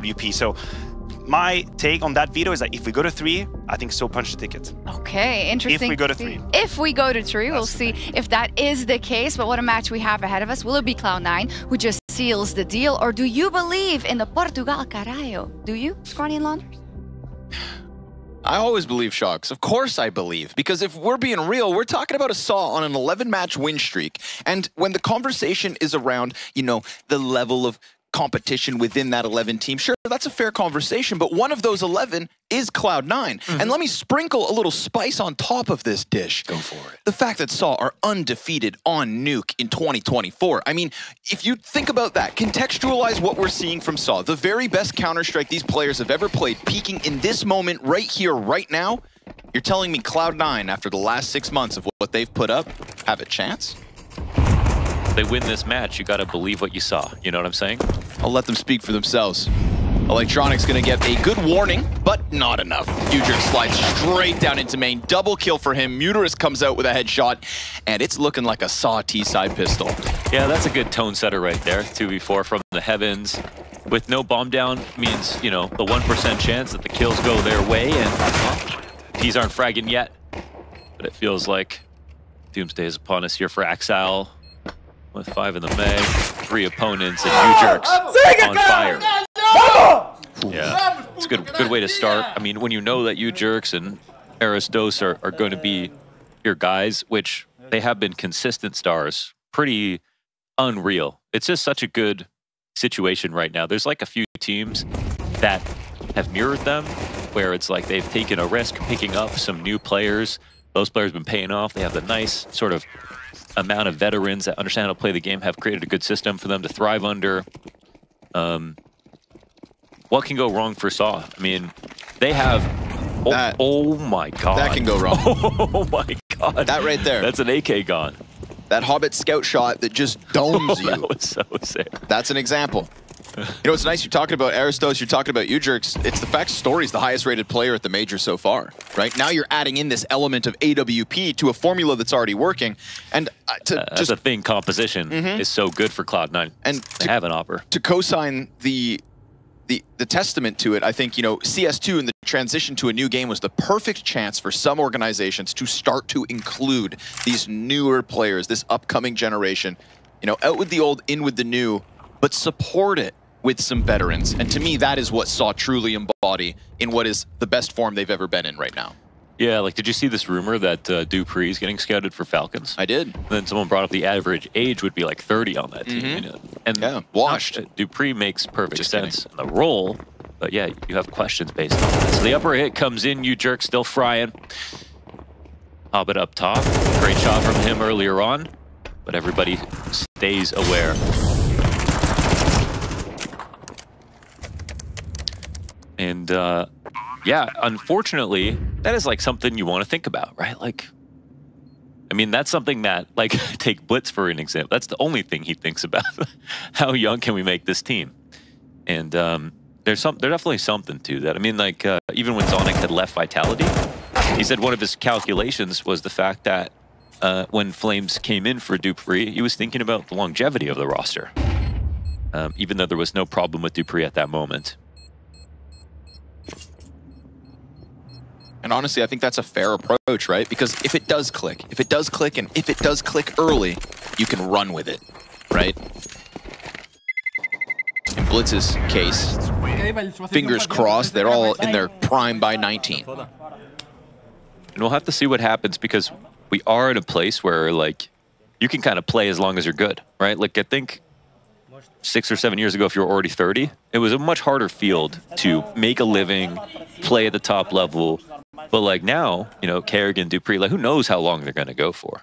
AWP. So my take on that veto is that if we go to three, I think so punch the ticket. Okay, interesting. If we go to three. If we go to three, we'll see if that is the case. But what a match we have ahead of us. Will it be Cloud9 who just seals the deal? Or do you believe in the Portugal Caralho? Do you, Scrawny and Launders? I always believe Shocks. Of course I believe. Because if we're being real, we're talking about a Saw on an 11-match win streak. And when the conversation is around, you know, the level of competition within that 11 team. Sure, that's a fair conversation, but one of those 11 is Cloud9. Mm -hmm. And let me sprinkle a little spice on top of this dish. Go for it. The fact that Saw are undefeated on Nuke in 2024. I mean, if you think about that, contextualize what we're seeing from Saw. The very best Counter-Strike these players have ever played, peaking in this moment right here, right now. You're telling me Cloud9, after the last six months of what they've put up, have a chance? They win this match, you gotta believe what you saw. You know what I'm saying? I'll let them speak for themselves. Electronics gonna get a good warning, but not enough. ewjerkz slides straight down into main. Double kill for him. MUTiRiS comes out with a headshot, and it's looking like a Saw T-side pistol. Yeah, that's a good tone setter right there. 2v4 from the heavens. With no bomb down means, you know, the 1% chance that the kills go their way, and T's aren't fragging yet. But it feels like Doomsday is upon us here for Ax1Le with five in the mag, three opponents, and ewjerkz on fire. Yeah, it's a good, good way to start. I mean, when you know that ewjerkz and arrozdoce are, are going to be your guys, which they have been consistent stars, pretty unreal. It's just such a good situation right now. There's like a few teams that have mirrored them, where it's like they've taken a risk picking up some new players. Those players have been paying off. They have the nice sort of amount of veterans that understand how to play the game have created a good system for them to thrive under. Um, what can go wrong for Saw? I mean, they have. Oh, that, oh my god. That can go wrong. Oh my god. That right there. That's an AK gone. That Hobbit scout shot that just domes oh, you. That was so sick. That's an example. You know, it's nice you're talking about arrozdoce, you're talking about ewjerkz. It's the fact Story's the highest rated player at the major so far, right? Now you're adding in this element of AWP to a formula that's already working. And uh, to uh, just... a thing, composition mm -hmm. is so good for Cloud9 and to, to have an opper. To co-sign the the, the testament to it, I think, you know, CS2 and the transition to a new game was the perfect chance for some organizations to start to include these newer players, this upcoming generation, you know, out with the old, in with the new, but support it with some veterans. And to me, that is what Saw truly embody in what is the best form they've ever been in right now. Yeah, like, did you see this rumor that uh, dupreeh is getting scouted for Falcons? I did. And then someone brought up the average age would be like 30 on that team. Mm -hmm. you know? And yeah, washed. Uh, dupreeh makes perfect Just sense kidding. in the role, but yeah, you have questions based on that. So the upper hit comes in, ewjerkz still frying. Hobbit up top. Great shot from him earlier on, but everybody stays aware. And uh, yeah, unfortunately, that is like something you want to think about, right? Like, I mean, that's something that, like, take Blitz for an example. That's the only thing he thinks about. How young can we make this team? And um, there's some, there's definitely something to that. I mean, like, uh, even when zonic had left Vitality, he said one of his calculations was the fact that uh, when flameZ came in for dupreeh, he was thinking about the longevity of the roster. Um, even though there was no problem with dupreeh at that moment. And honestly, I think that's a fair approach, right? Because if it does click, if it does click, and if it does click early, you can run with it, right? In Blitz's case, fingers crossed, they're all in their prime by 19. And we'll have to see what happens because we are in a place where, like, you can kind of play as long as you're good, right? Like, I think six or seven years ago, if you were already 30, it was a much harder field to make a living, play at the top level, but like now, you know, karrigan, dupreeh, like who knows how long they're going to go for?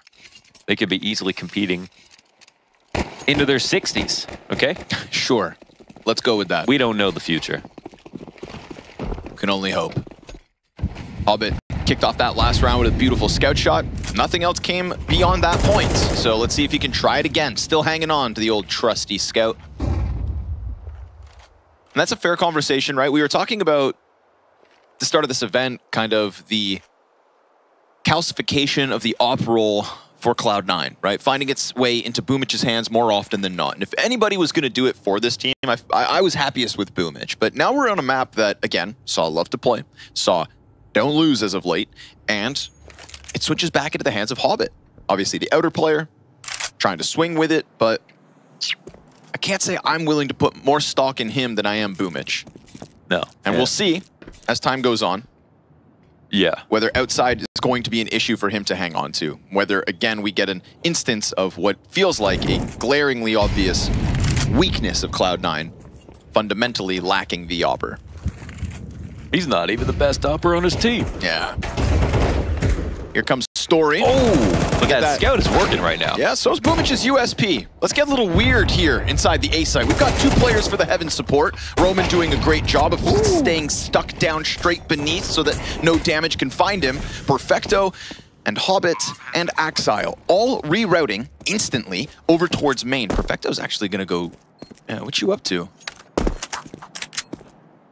They could be easily competing into their 60s, okay? Sure. Let's go with that. We don't know the future. Can only hope. Hobbit kicked off that last round with a beautiful scout shot. Nothing else came beyond that point. So let's see if he can try it again. Still hanging on to the old trusty scout. And that's a fair conversation, right? We were talking about the start of this event, kind of the calcification of the op role for Cloud9, right? Finding its way into Boombl4's hands more often than not. And if anybody was going to do it for this team, I, I, I was happiest with Boombl4. But now we're on a map that, again, saw love to play, saw don't lose as of late, and it switches back into the hands of Hobbit. Obviously, the outer player trying to swing with it, but I can't say I'm willing to put more stock in him than I am Boombl4. No. And Yeah. we'll see as time goes on Yeah. whether outside is going to be an issue for him to hang on to. Whether, again, we get an instance of what feels like a glaringly obvious weakness of Cloud9, fundamentally lacking the Auber. He's not even the best upper on his team. Yeah. Here comes Story. Oh, look at at that. that. Scout is working right now. Yeah, so so's Boombl4's USP. Let's get a little weird here inside the A site. We've got two players for the Heaven support. Roman doing a great job of staying stuck down straight beneath so that no damage can find him. Perfecto and Hobbit and Ax1Le all rerouting instantly over towards main. Perfecto's actually going to go... Yeah, what you up to?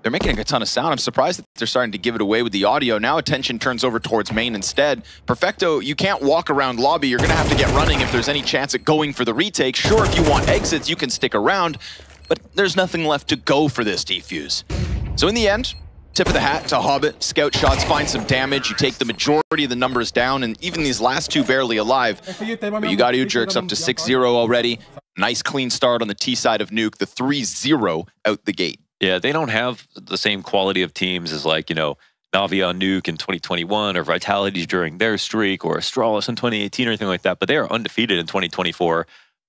They're making a ton of sound. I'm surprised that they're starting to give it away with the audio. Now attention turns over towards main instead. Perfecto, you can't walk around lobby. You're going to have to get running if there's any chance at going for the retake. Sure, if you want exits, you can stick around, but there's nothing left to go for this defuse. So in the end, tip of the hat to Hobbit. Scout shots find some damage. You take the majority of the numbers down, and even these last two barely alive. But you got ewjerkz up to 6-0 already. Nice clean start on the T side of Nuke. The 3-0 out the gate. Yeah, they don't have the same quality of teams as like, you know, Navia Nuke in 2021 or Vitality during their streak or Astralis in 2018 or anything like that, but they are undefeated in 2024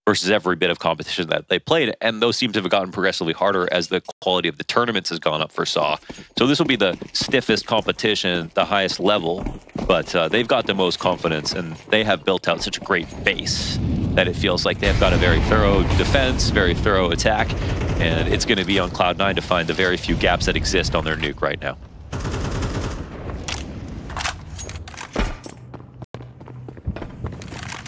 versus every bit of competition that they played. And those to have gotten progressively harder as the quality of the tournaments has gone up for SAW. So this will be the stiffest competition, the highest level, but uh, they've got the most confidence and they have built out such a great base that it feels like they've got a very thorough defense, very thorough attack, and it's going to be on Cloud9 to find the very few gaps that exist on their nuke right now.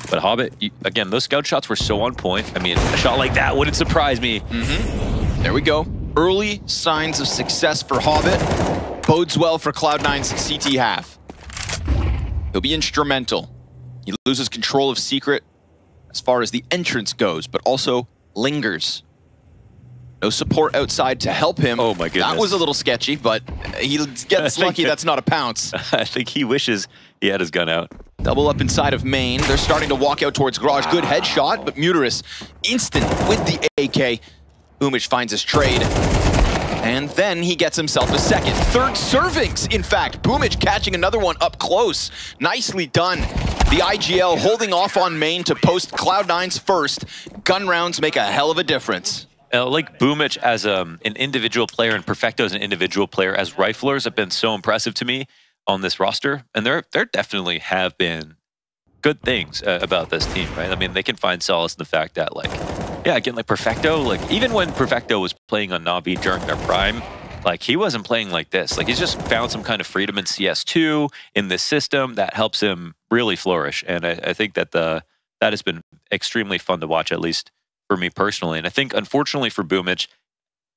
But Hobbit, you, again, those scout shots were so on point. I mean, a shot like that wouldn't surprise me. Mm-hmm. There we go. Early signs of success for Hobbit. Bodes well for Cloud9's CT half. He'll be instrumental. He loses control of Secret as far as the entrance goes, but also lingers. No support outside to help him. Oh my goodness. That was a little sketchy, but he gets lucky that's not a pounce. I think he wishes he had his gun out. Double up inside of main. They're starting to walk out towards garage. Good headshot, but MUTiRiS instant with the AK. Boombl4 finds his trade. And then he gets himself a second. Third servings, in fact. Boombl4 catching another one up close. Nicely done. The IGL holding off on main to post Cloud9's first. Gun rounds make a hell of a difference. Uh, like Boombl4 as um, an individual player and Perfecto as an individual player as riflers have been so impressive to me on this roster, and there there definitely have been good things uh, about this team, right? I mean, they can find solace in the fact that like, yeah, again, like Perfecto, like even when Perfecto was playing on Navi during their prime, like he wasn't playing like this. Like he's just found some kind of freedom in CS2 in this system that helps him really flourish, and I, I think that the that has been extremely fun to watch, at least for me personally. And I think, unfortunately for Boombl4,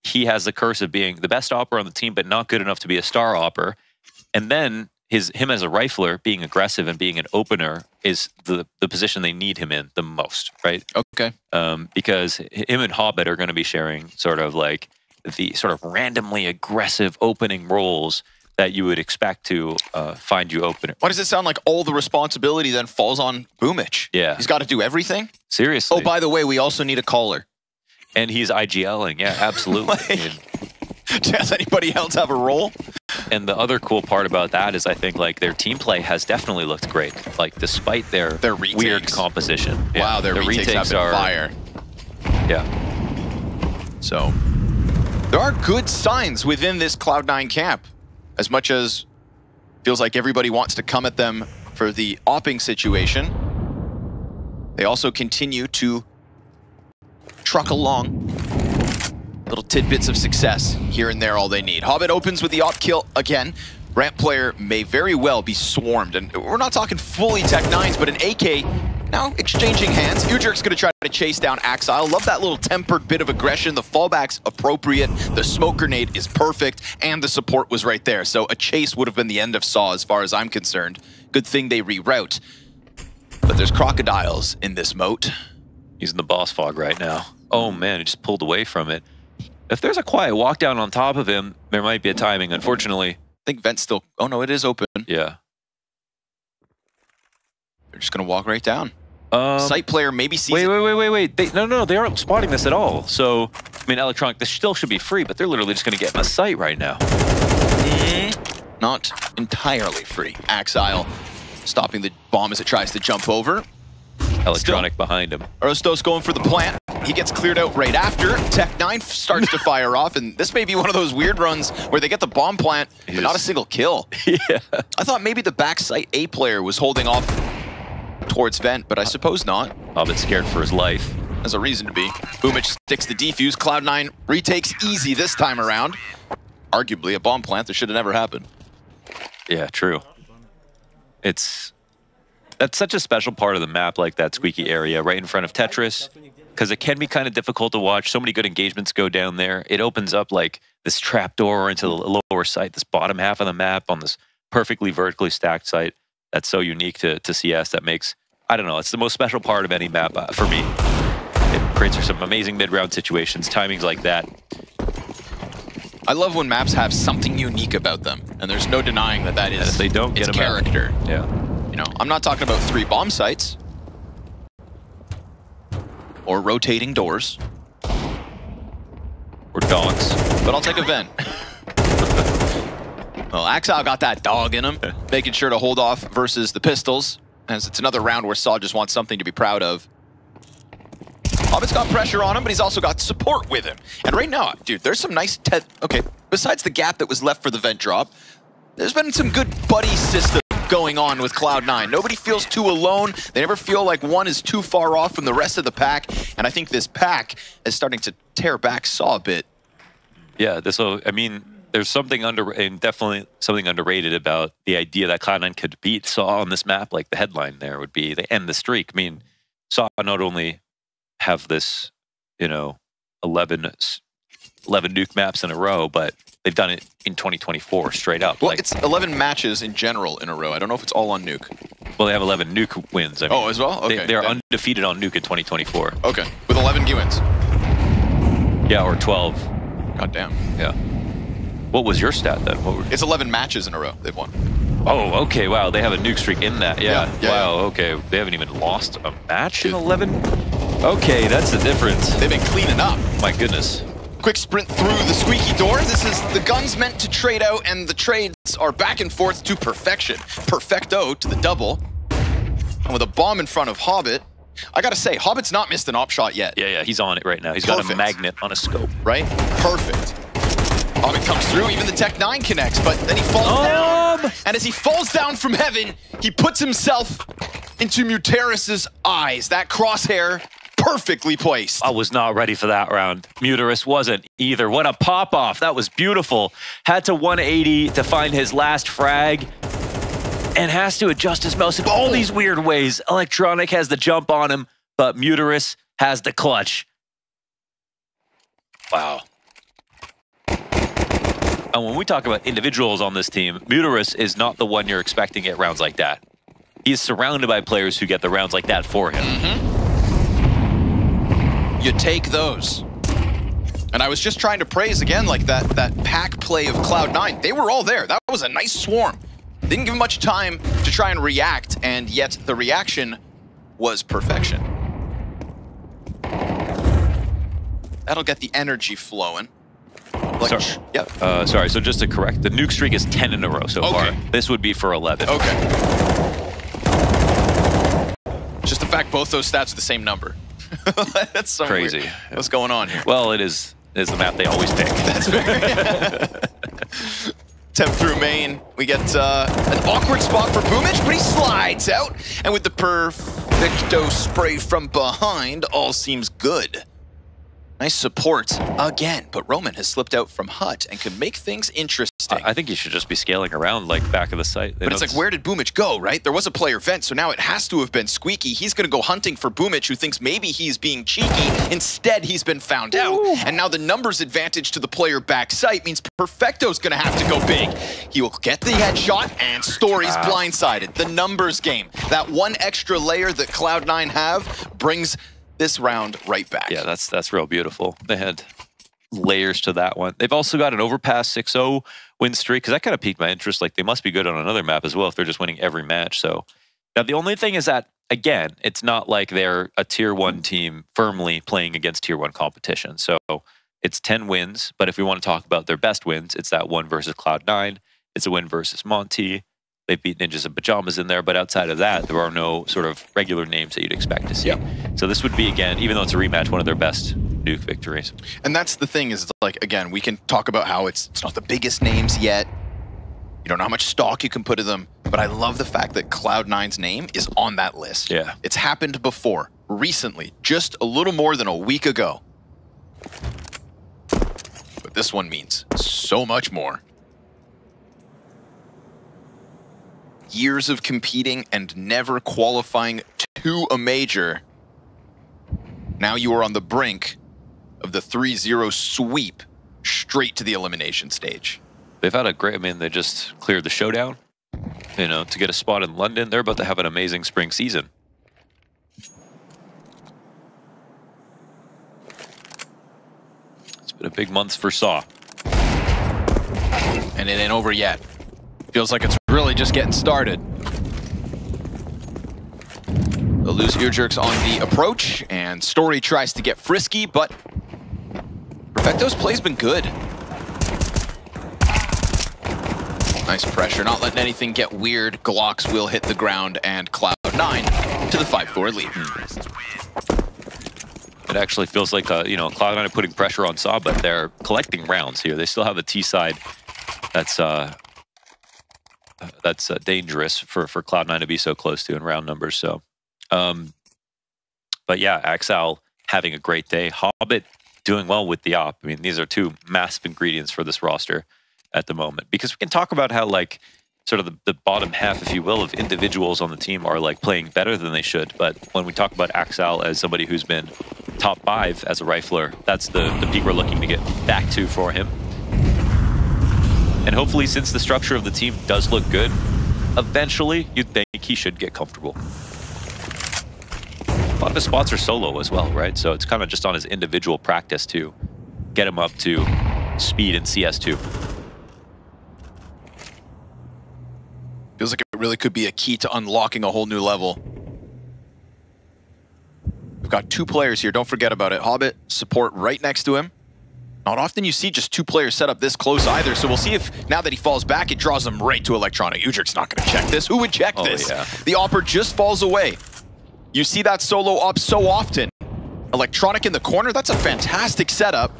he has the curse of being the best opera on the team, but not good enough to be a star opera. And then his him as a rifler, being aggressive and being an opener, is the the position they need him in the most, right? Okay. Um, because him and Hobbit are going to be sharing sort of like the sort of randomly aggressive opening roles that you would expect to uh, find you open. Why does it sound like all the responsibility then falls on Boombl4? Yeah. He's got to do everything? Seriously. Oh, by the way, we also need a caller. and he's IGLing. Yeah, absolutely. I mean, Does anybody else have a role? And the other cool part about that is I think like their team play has definitely looked great. Like despite their, Their weird retakes. Wow, composition. Yeah, their the retakes, been are fire. Yeah. So there are good signs within this Cloud9 camp. As much as feels like everybody wants to come at them for the opping situation, they also continue to truck along. Little tidbits of success here and there, all they need. Hobbit opens with the op kill again. Ramp player may very well be swarmed. And we're not talking fully Tec-9s, but an AK now exchanging hands. ewjerkz gonna try to chase down Ax1Le. Love that little tempered bit of aggression. The fallback's appropriate. The smoke grenade is perfect. And the support was right there. So a chase would have been the end of Saw as far as I'm concerned. Good thing they reroute. But there's crocodiles in this moat. He's in the boss fog right now. Oh man, he just pulled away from it. If there's a quiet walk down on top of him, there might be a timing. Unfortunately, I think vent's still... Oh, no, it is open. yeah. They're just going to walk right down. Um, Site player maybe sees Wait, wait, wait, wait, wait. They, no, no, no, they aren't spotting this at all. So, I mean, electronic, this still should be free, but they're literally just going to get in the site right now. Not entirely free. Ax1Le stopping the bomb as it tries to jump over. Electronic behind him. arrozdoce going for the plant. He gets cleared out right after. Tec-9 starts to fire off, and this may be one of those weird runs where they get the bomb plant, but not a single kill. yeah. I thought maybe the back site A player was holding off towards Vent, but I suppose not. Hobbit scared for his life. There's a reason to be. Boombl4 sticks the defuse. Cloud9 retakes easy this time around. Arguably a bomb plant that should have never happened. Yeah, true. It's that's such a special part of the map, like that squeaky area right in front of Tetris, because it can be kind of difficult to watch. So many good engagements go down there. It opens up like this trap door into the lower site, this bottom half of the map on this perfectly vertically stacked site. That's so unique to, to CS. That makes I don't know. It's the most special part of any map uh, for me. It creates some amazing mid-round situations, timings like that. I love when maps have something unique about them, and there's no denying that that is they don't get its out. character. Yeah. You know, I'm not talking about three bomb sites or rotating doors, Or dogs. but I'll take a vent. well, Ax1Le got that dog in him, making sure to hold off versus the pistols, as it's another round where Saw just wants something to be proud of. Hobbit's got pressure on him, but he's also got support with him. And right now, dude, there's some nice... Okay, besides the gap that was left for the vent drop, there's been some good buddy system going on with Cloud9. Nobody feels too alone. They never feel like one is too far off from the rest of the pack. And I think this pack is starting to tear back Saw a bit. Yeah, this will. I mean, there's something under and definitely something underrated about the idea that Cloud9 could beat Saw on this map. Like the headline there would be they end the streak. I mean, Saw not only have this, you know, 11, s- 11 nuke maps in a row, but they've done it in 2024 straight up. Well, like, it's 11 matches in general in a row. I don't know if it's all on Nuke. well, they have 11 nuke wins. I mean, Oh, as well? Okay. they, they're then- undefeated on nuke in 2024. Okay, with 11 wins. Yeah, or 12. God damn. Yeah. What was your stat then? What were, It's 11 matches in a row they've won. Oh, okay. Wow, they have a nuke streak in that. Yeah. Yeah, yeah, wow. Okay, they haven't even lost a match in 11. Okay, that's the difference. They've been cleaning up. My goodness. Quick sprint through the squeaky door. This is the guns meant to trade out, and the trades are back and forth to perfection. Perfecto to the double. And with a bomb in front of Hobbit, I gotta say, Hobbit's not missed an op shot yet, Yeah, yeah, he's on it right now. He's got a magnet on a scope. right? Perfect. Hobbit comes through, even the Tec-9 connects, but then he falls down. Um, And as he falls down from heaven, he puts himself into MUTiRiS's eyes. That crosshair perfectly placed. I was not ready for that round. MUTiRiS wasn't either. What a pop off. That was beautiful. Had to 180 to find his last frag and has to adjust his mouse in all these weird ways. Electronic has the jump on him, but MUTiRiS has the clutch. Wow. And when we talk about individuals on this team, MUTiRiS is not the one you're expecting at rounds like that. He's surrounded by players who get the rounds like that for him. Mm-hmm. You take those. And I was just trying to praise again, like that that pack play of Cloud9. They were all there. That was a nice swarm. Didn't give 'em much time to try and react, and yet the reaction was perfection. That'll get the energy flowing. Like, Sorry. Yep. Uh, sorry, so just to correct, the nuke streak is 10 in a row so far. Okay. This would be for 11. Okay. Just the fact both those stats are the same number. That's so Crazy. weird. What's going on here? Well, it is is the map they always pick. That's very. Temp through main. We get uh, an awkward spot for Boombl4, but he slides out. And with the perfecto spray from behind, all seems good. Nice support again, but Roman has slipped out from Hut and could make things interesting. I, I think you should just be scaling around like back of the site. They but it's like, where did Boombl4 go, right? There was a player vent, so now it has to have been Squeaky. He's going to go hunting for Boombl4, who thinks maybe he's being cheeky. Instead, he's been found out. And now the numbers advantage to the player back site means Perfecto's going to have to go big. He will get the headshot, and Story's Wow. blindsided. The numbers game. That one extra layer that Cloud9 have brings this round right back. Yeah, that's that's real beautiful. They had layers to that one. They've also got an overpass 6-0 win streak because that kind of piqued my interest. Like they must be good on another map as well if they're just winning every match. So now the only thing is that again, it's not like they're a tier one team firmly playing against tier one competition. So it's 10 wins, but if we want to talk about their best wins, it's that one versus Cloud9. It's a win versus Monte. They've beat Ninjas in Pyjamas in there, but outside of that, there are no sort of regular names that you'd expect to see. So this would be again, even though it's a rematch, one of their best nuke victories. And that's the thing is, it's like, again, we can talk about how it's, it's not the biggest names yet. You don't know how much stock you can put in them, but I love the fact that Cloud9's name is on that list. Yeah. It's happened before, recently, just a little more than a week ago. But this one means so much more. Years of competing and never qualifying to a major. Now you are on the brink of the 3-0 sweep straight to the elimination stage. They've had a great. I mean, they just cleared the showdown. You know, to get a spot in London, they're about to have an amazing spring season. It's been a big month for Saw. And it ain't over yet. Feels like it's really just getting started. The loose ear jerks on the approach, and Story tries to get frisky, but Perfecto's play's been good. Nice pressure, not letting anything get weird. Glocks will hit the ground, and Cloud9 to the 5-4 lead. It actually feels like uh, you know Cloud9 are putting pressure on Saw, but they're collecting rounds here. They still have a T side that's uh, that's uh, dangerous for for Cloud9 to be so close to in round numbers. So, um, but yeah, Ax1Le having a great day. Hobbit doing well with the op. I mean, these are two massive ingredients for this roster at the moment because we can talk about how like sort of the, the bottom half, if you will, of individuals on the team are like playing better than they should. But when we talk about Ax1Le as somebody who's been top five as a rifler, that's the, the peak we're looking to get back to for him. And hopefully, since the structure of the team does look good, eventually you'd think he should get comfortable. A lot of his spots are solo as well, right? So it's kind of just on his individual practice to get him up to speed in CS2. Feels like it really could be a key to unlocking a whole new level. We've got two players here, don't forget about it. Hobbit, support right next to him. Not often you see just two players set up this close either, so we'll see if now that he falls back, it draws him right to Electronic. ewjerkz not going to check this. Who would check Oh, this? yeah. The Opper just falls away. You see that solo op so often. Electronic in the corner, that's a fantastic setup.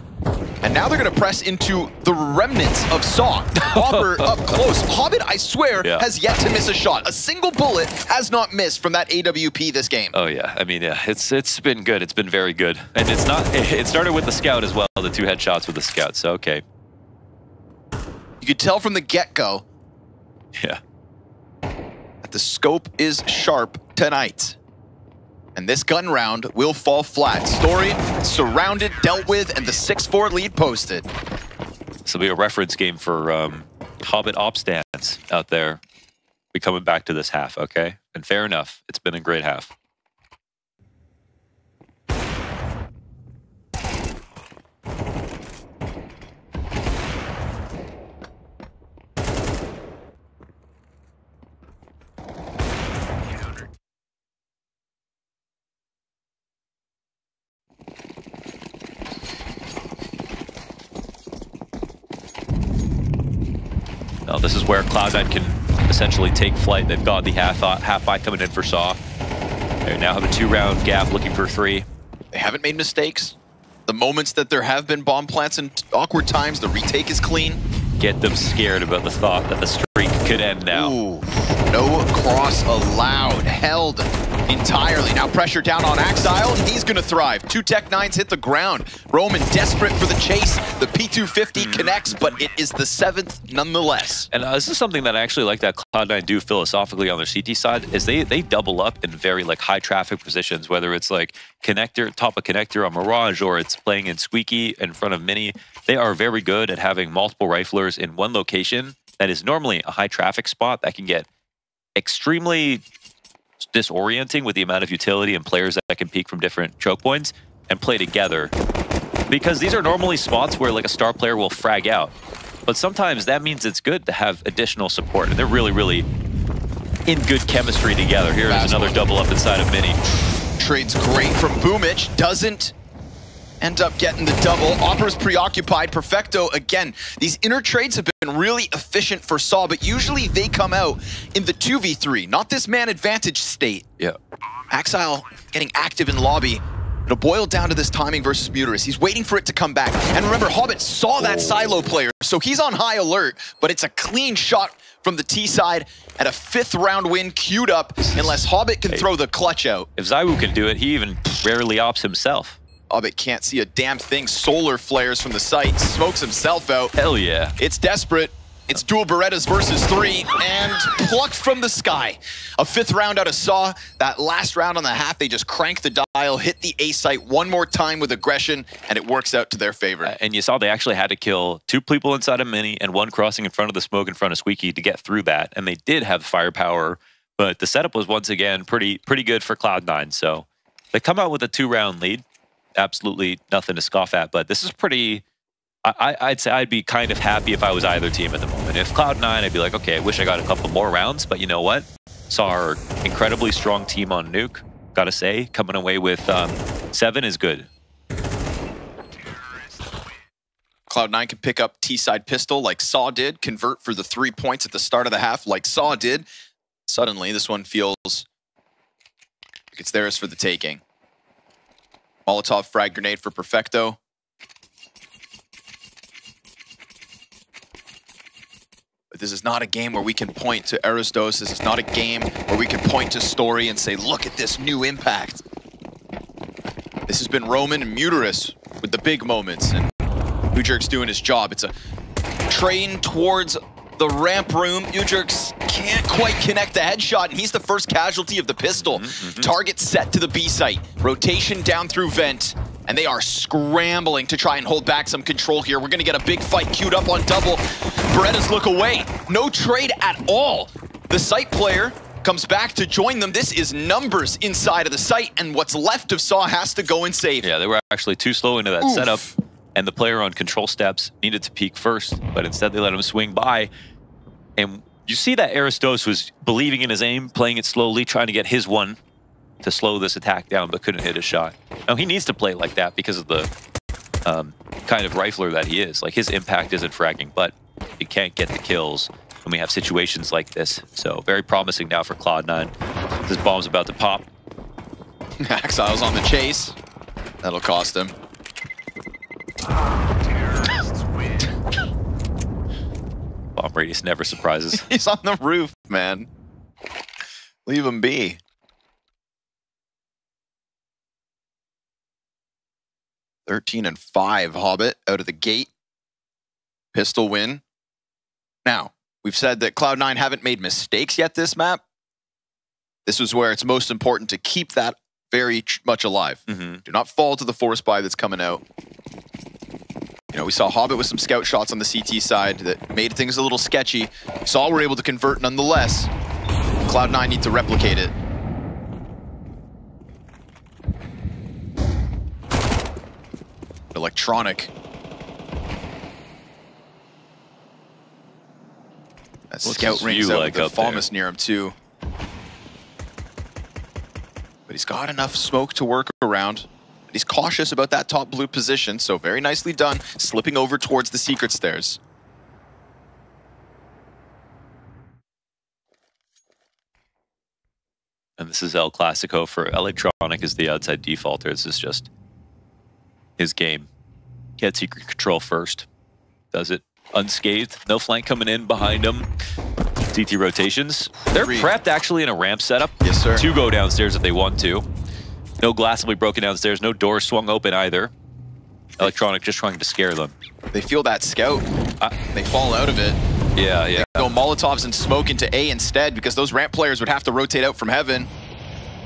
And now they're going to press into the remnants of Saw. Hopper up close. Hobbit, I swear, Yeah. has yet to miss a shot. A single bullet has not missed from that AWP this game. Oh yeah, I mean yeah, it's it's been good. It's been very good, and it's not. It started with the scout as well. The two headshots with the scout. So okay, You could tell from the get-go yeah. that the scope is sharp tonight. And this gun round will fall flat. Story surrounded, dealt with, and the 6-4 lead posted. This will be a reference game for um, Hobbit op stands out there. We coming back to this half, okay? And fair enough, it's been a great half. Now this is where Cloud9 can essentially take flight. They've got the half uh, half by coming in for Saw. They now have a two-round gap looking for three. They haven't made mistakes. The moments that there have been bomb plants and awkward times, the retake is clean. Get them scared about the thought that the streak could end now. Ooh, no cross allowed, held entirely. Now pressure down on Ax1Le, he's gonna thrive. Two Tec-9s hit the ground. Roman desperate for the chase. The P250 connects, but it is the seventh nonetheless. And uh, this is something that I actually like that Cloud9 do philosophically on their CT side, is they they double up in very like high traffic positions, whether it's like connector, top of connector on Mirage, or it's playing in Squeaky in front of Mini. They are very good at having multiple riflers in one location that is normally a high traffic spot that can get extremely disorienting with the amount of utility and players that can peek from different choke points and play together. Because these are normally spots where like a star player will frag out. But sometimes that means it's good to have additional support. And they're really, really in good chemistry together. Here is another double up inside of Mini. Trades great from Boombl4, doesn't end up getting the double. Opera's preoccupied. Perfecto, again, these inner trades have been really efficient for Saw, but usually they come out in the 2v3, not this man advantage state. Yeah. Ax1Le getting active in lobby. It'll boil down to this timing versus MUTiRiS. He's waiting for it to come back. And remember, Hobbit saw that oh. silo player, so he's on high alert, but it's a clean shot from the T side at a fifth round win queued up unless Hobbit can Hey. throw the clutch out. If ZywOo can do it, he even rarely ops himself. Hobbit can't see a damn thing. Solar flares from the site, smokes himself out. Hell yeah. It's desperate. It's dual Berettas versus three, and plucked from the sky. A fifth round out of Saw. That last round on the half, they just crank the dial, hit the A site one more time with aggression, and it works out to their favor. Uh, And you saw they actually had to kill two people inside a Mini and one crossing in front of the smoke in front of Squeaky to get through that. And they did have firepower, but the setup was once again pretty pretty good for Cloud9. So they come out with a two round lead. Absolutely nothing to scoff at. But this is pretty. I, I'd say I'd be kind of happy if I was either team at the moment. If Cloud9, I'd be like, okay, I wish I got a couple more rounds. But you know what? Saw our incredibly strong team on Nuke. Gotta say, coming away with um, seven is good. Cloud9 can pick up T-side pistol like Saw did, convert for the three points at the start of the half like Saw did. Suddenly, this one feels like it's theirs for the taking. Molotov frag grenade for Perfecto. But this is not a game where we can point to arrozdoce. This is not a game where we can point to Story and say, look at this new impact. This has been Roman and MUTiRiS with the big moments. And ewjerkz doing his job. It's a train towards the ramp room. ewjerkz can't quite connect the headshot, and he's the first casualty of the pistol. Mm-hmm, mm-hmm. Target set to the B site. Rotation down through vent. And they are scrambling to try and hold back some control here. We're gonna get a big fight queued up on double. Berettas look away. No trade at all. The site player comes back to join them. This is numbers inside of the site, and what's left of Saw has to go and save. Yeah, they were actually too slow into that Oof. setup, and the player on control steps needed to peek first, but instead they let him swing by. And you see that arrozdoce was believing in his aim, playing it slowly, trying to get his one to slow this attack down, but couldn't hit a shot. Now he needs to play like that because of the um, kind of rifler that he is. Like his impact isn't fragging, but he can't get the kills when we have situations like this. So very promising now for Cloud9. This bomb's about to pop. Exile's on the chase. That'll cost him. Bomb radius never surprises. He's on the roof, man. Leave him be. Thirteen and five, Hobbit out of the gate. Pistol win. Now we've said that Cloud Nine haven't made mistakes yet this map. This is where it's most important to keep that very much alive. hmm Do not fall to the forest buy that's coming out. You know, we saw Hobbit with some scout shots on the CT side that made things a little sketchy. Saw we were able to convert nonetheless. Cloud9 need to replicate it. Electronic. That What's scout rings out like with? FAMAS near him too. But he's got enough smoke to work around. But he's cautious about that top blue position, so very nicely done, slipping over towards the secret stairs. And this is El Clasico for Electronic is the outside defaulter. This is just his game. Get secret control first. Does it unscathed. No flank coming in behind him. CT rotations. They're Three. prepped actually in a ramp setup. Yes, sir. To go downstairs if they want to. No glass will be broken downstairs. No door swung open either. Electronic just trying to scare them. They feel that scout. Uh, they fall out of it. Yeah, yeah. Go Molotovs and smoke into A instead because those ramp players would have to rotate out from heaven.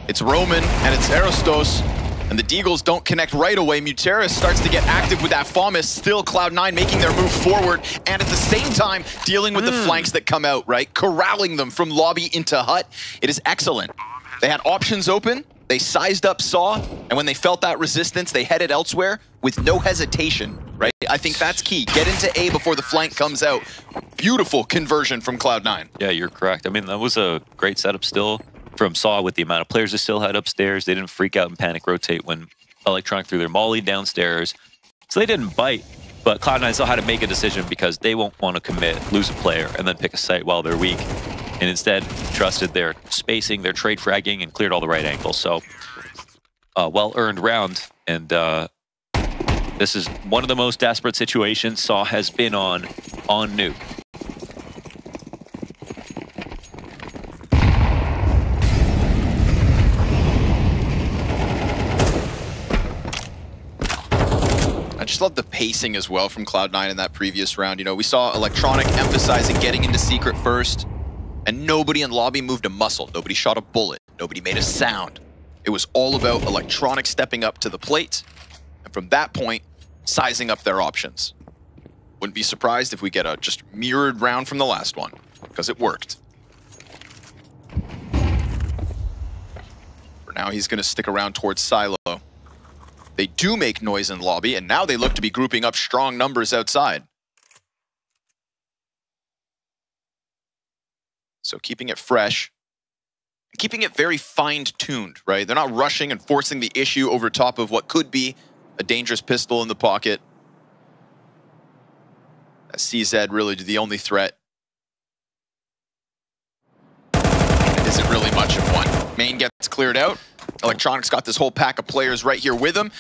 It's Roman and it's arrozdoce. And the Deagles don't connect right away. MUTiRiS starts to get active with that FAMAS. Still Cloud9 making their move forward. And at the same time, dealing with the flanks that come out, right? Corralling them from lobby into hut. It is excellent. They had options open. They sized up Saw. And when they felt that resistance, they headed elsewhere with no hesitation, right? I think that's key. Get into A before the flank comes out. Beautiful conversion from Cloud9. Yeah, you're correct. I mean, that was a great setup still from Saw with the amount of players they still had upstairs. They didn't freak out and panic rotate when Electronic threw their molly downstairs. So they didn't bite, but Cloud9 still had to make a decision because they won't want to commit, lose a player, and then pick a site while they're weak. And instead, trusted their spacing, their trade fragging, and cleared all the right angles. So, uh, well-earned round. And uh, this is one of the most desperate situations Saw has been on on Nuke. I just love the pacing as well from Cloud9 in that previous round. You know, we saw Electronic emphasizing getting into Secret first, and nobody in lobby moved a muscle. Nobody shot a bullet. Nobody made a sound. It was all about Electronic stepping up to the plate, and from that point, sizing up their options. Wouldn't be surprised if we get a just mirrored round from the last one, because it worked. For now, he's going to stick around towards Silo. They do make noise in lobby, and now they look to be grouping up strong numbers outside. So keeping it fresh, keeping it very fine-tuned, right? They're not rushing and forcing the issue over top of what could be a dangerous pistol in the pocket. That CZ really the only threat. Isn't really much of one. Main gets cleared out. Electronics got this whole pack of players right here with them.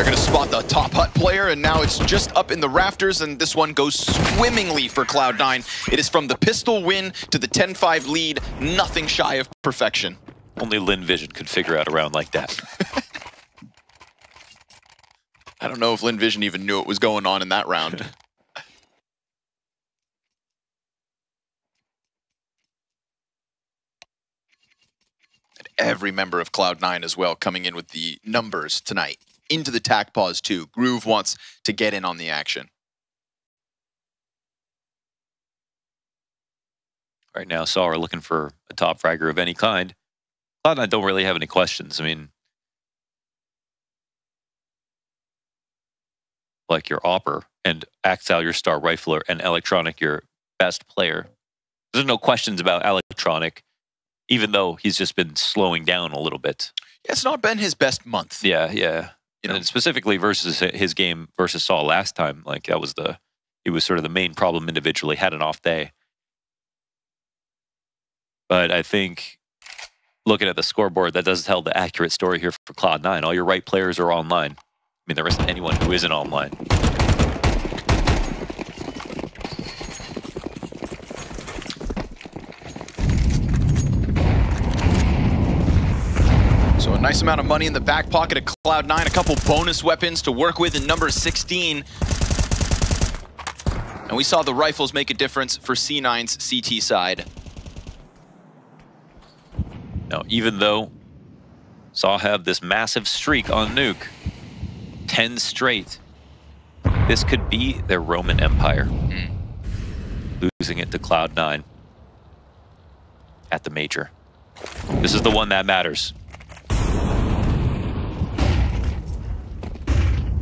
They're going to spot the top hut player, and now it's just up in the rafters, and this one goes swimmingly for Cloud9. It is from the pistol win to the 10-5 lead, nothing shy of perfection. Only Lin Vision could figure out a round like that. I don't know if Lin Vision even knew what was going on in that round. and every member of Cloud9 as well coming in with the numbers tonight into the tack pause too. Groove wants to get in on the action. right now, Saw are looking for a top fragger of any kind. Cloud9 don't really have any questions. I mean, like your Opper and Ax1Le, your star rifler, and Electronic, your best player. There's no questions about Electronic, even though he's just been slowing down a little bit. Yeah, it's not been his best month. Yeah, yeah. You know, and specifically versus his game versus Saw last time, like that was the it was sort of the main problem individually. Had an off day, but I think looking at the scoreboard, that does tell the accurate story here for Cloud Nine. All your right players are online. I mean, there isn't anyone who isn't online. So a nice amount of money in the back pocket of Cloud9, a couple bonus weapons to work with in number 16. And we saw the rifles make a difference for C9's CT side. Now, even though Saw have this massive streak on Nuke, 10 straight, this could be their Roman Empire. Hmm. Losing it to Cloud9 at the major. This is the one that matters.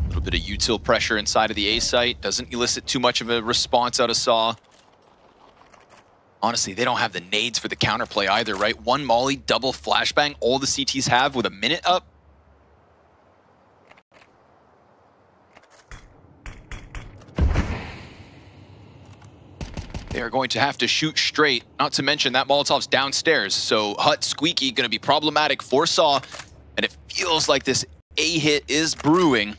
A little bit of util pressure inside of the A site. Doesn't elicit too much of a response out of Saw. Honestly, they don't have the nades for the counterplay either, right? One molly, double flashbang, all the CTs have with a minute up. They are going to have to shoot straight, not to mention that Molotov's downstairs. So Hut Squeaky going to be problematic for Saw, and it feels like this A hit is brewing.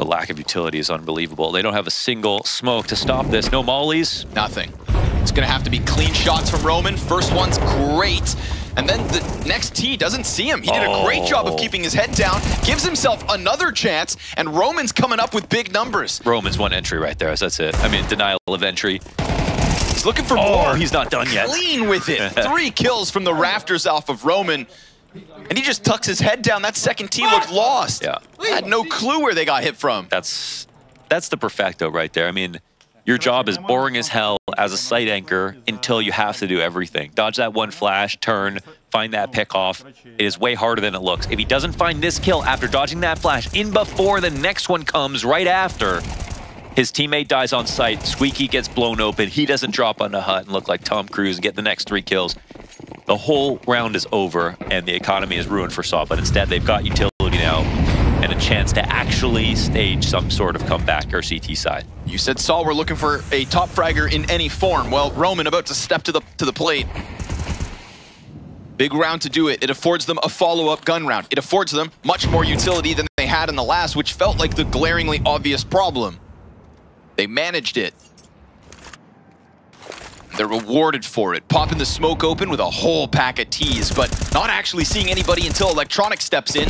The lack of utility is unbelievable. They don't have a single smoke to stop this. No mollies. Nothing. It's going to have to be clean shots from Roman. First one's great. And then the next T doesn't see him. He did a great job of Oh. keeping his head down, gives himself another chance, and Roman's coming up with big numbers. Roman's one entry right there. so That's it. I mean, denial of entry. He's looking for Oh, more. he's not done yet. clean with it. Three kills from the rafters off of Roman. And he just tucks his head down. That second T looked lost. Yeah. Had no clue where they got hit from. That's that's the perfecto right there. I mean, your job is boring as hell as a site anchor until you have to do everything. Dodge that one flash, turn, find that pick off. It is way harder than it looks. If he doesn't find this kill after dodging that flash in before the next one comes right after, his teammate dies on site, Squeaky gets blown open, he doesn't drop on the hut and look like Tom Cruise and get the next three kills. The whole round is over and the economy is ruined for Saw, but instead they've got utility now and a chance to actually stage some sort of comeback or CT side. You said Saul we're looking for a top fragger in any form. Well, Roman about to step to the to the plate. Big round to do it. It affords them a follow-up gun round. It affords them much more utility than they had in the last, which felt like the glaringly obvious problem. They managed it. They're rewarded for it, popping the smoke open with a whole pack of teas, but not actually seeing anybody until Electronic steps in.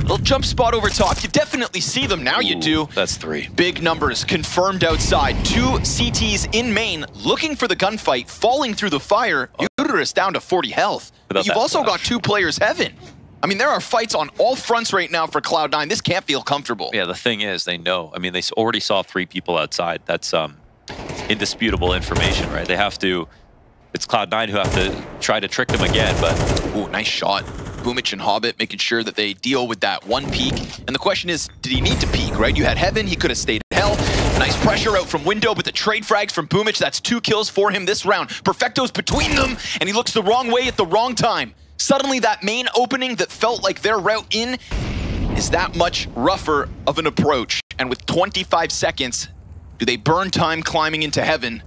Little jump spot over top. You definitely see them now. You do. That's three. Big numbers confirmed outside. Two CTs in main looking for the gunfight, falling through the fire. Oh. MUTiRiS down to 40 health. Without But you've also got two players heaven. I mean, there are fights on all fronts right now for Cloud9. This can't feel comfortable. Yeah, the thing is, they know. I mean, they already saw three people outside. That's um, indisputable information, right? They have to. It's Cloud9 who have to try to trick them again, but Ooh, nice shot. Boombl4 and Hobbit making sure that they deal with that one peek. And the question is, did he need to peek, right? You had Heaven, he could have stayed in hell. Nice pressure out from window, but the trade frags from Boombl4, that's two kills for him this round. Perfecto's between them, and he looks the wrong way at the wrong time. Suddenly that main opening that felt like their route in is that much rougher of an approach. And with 25 seconds, do they burn time climbing into Heaven,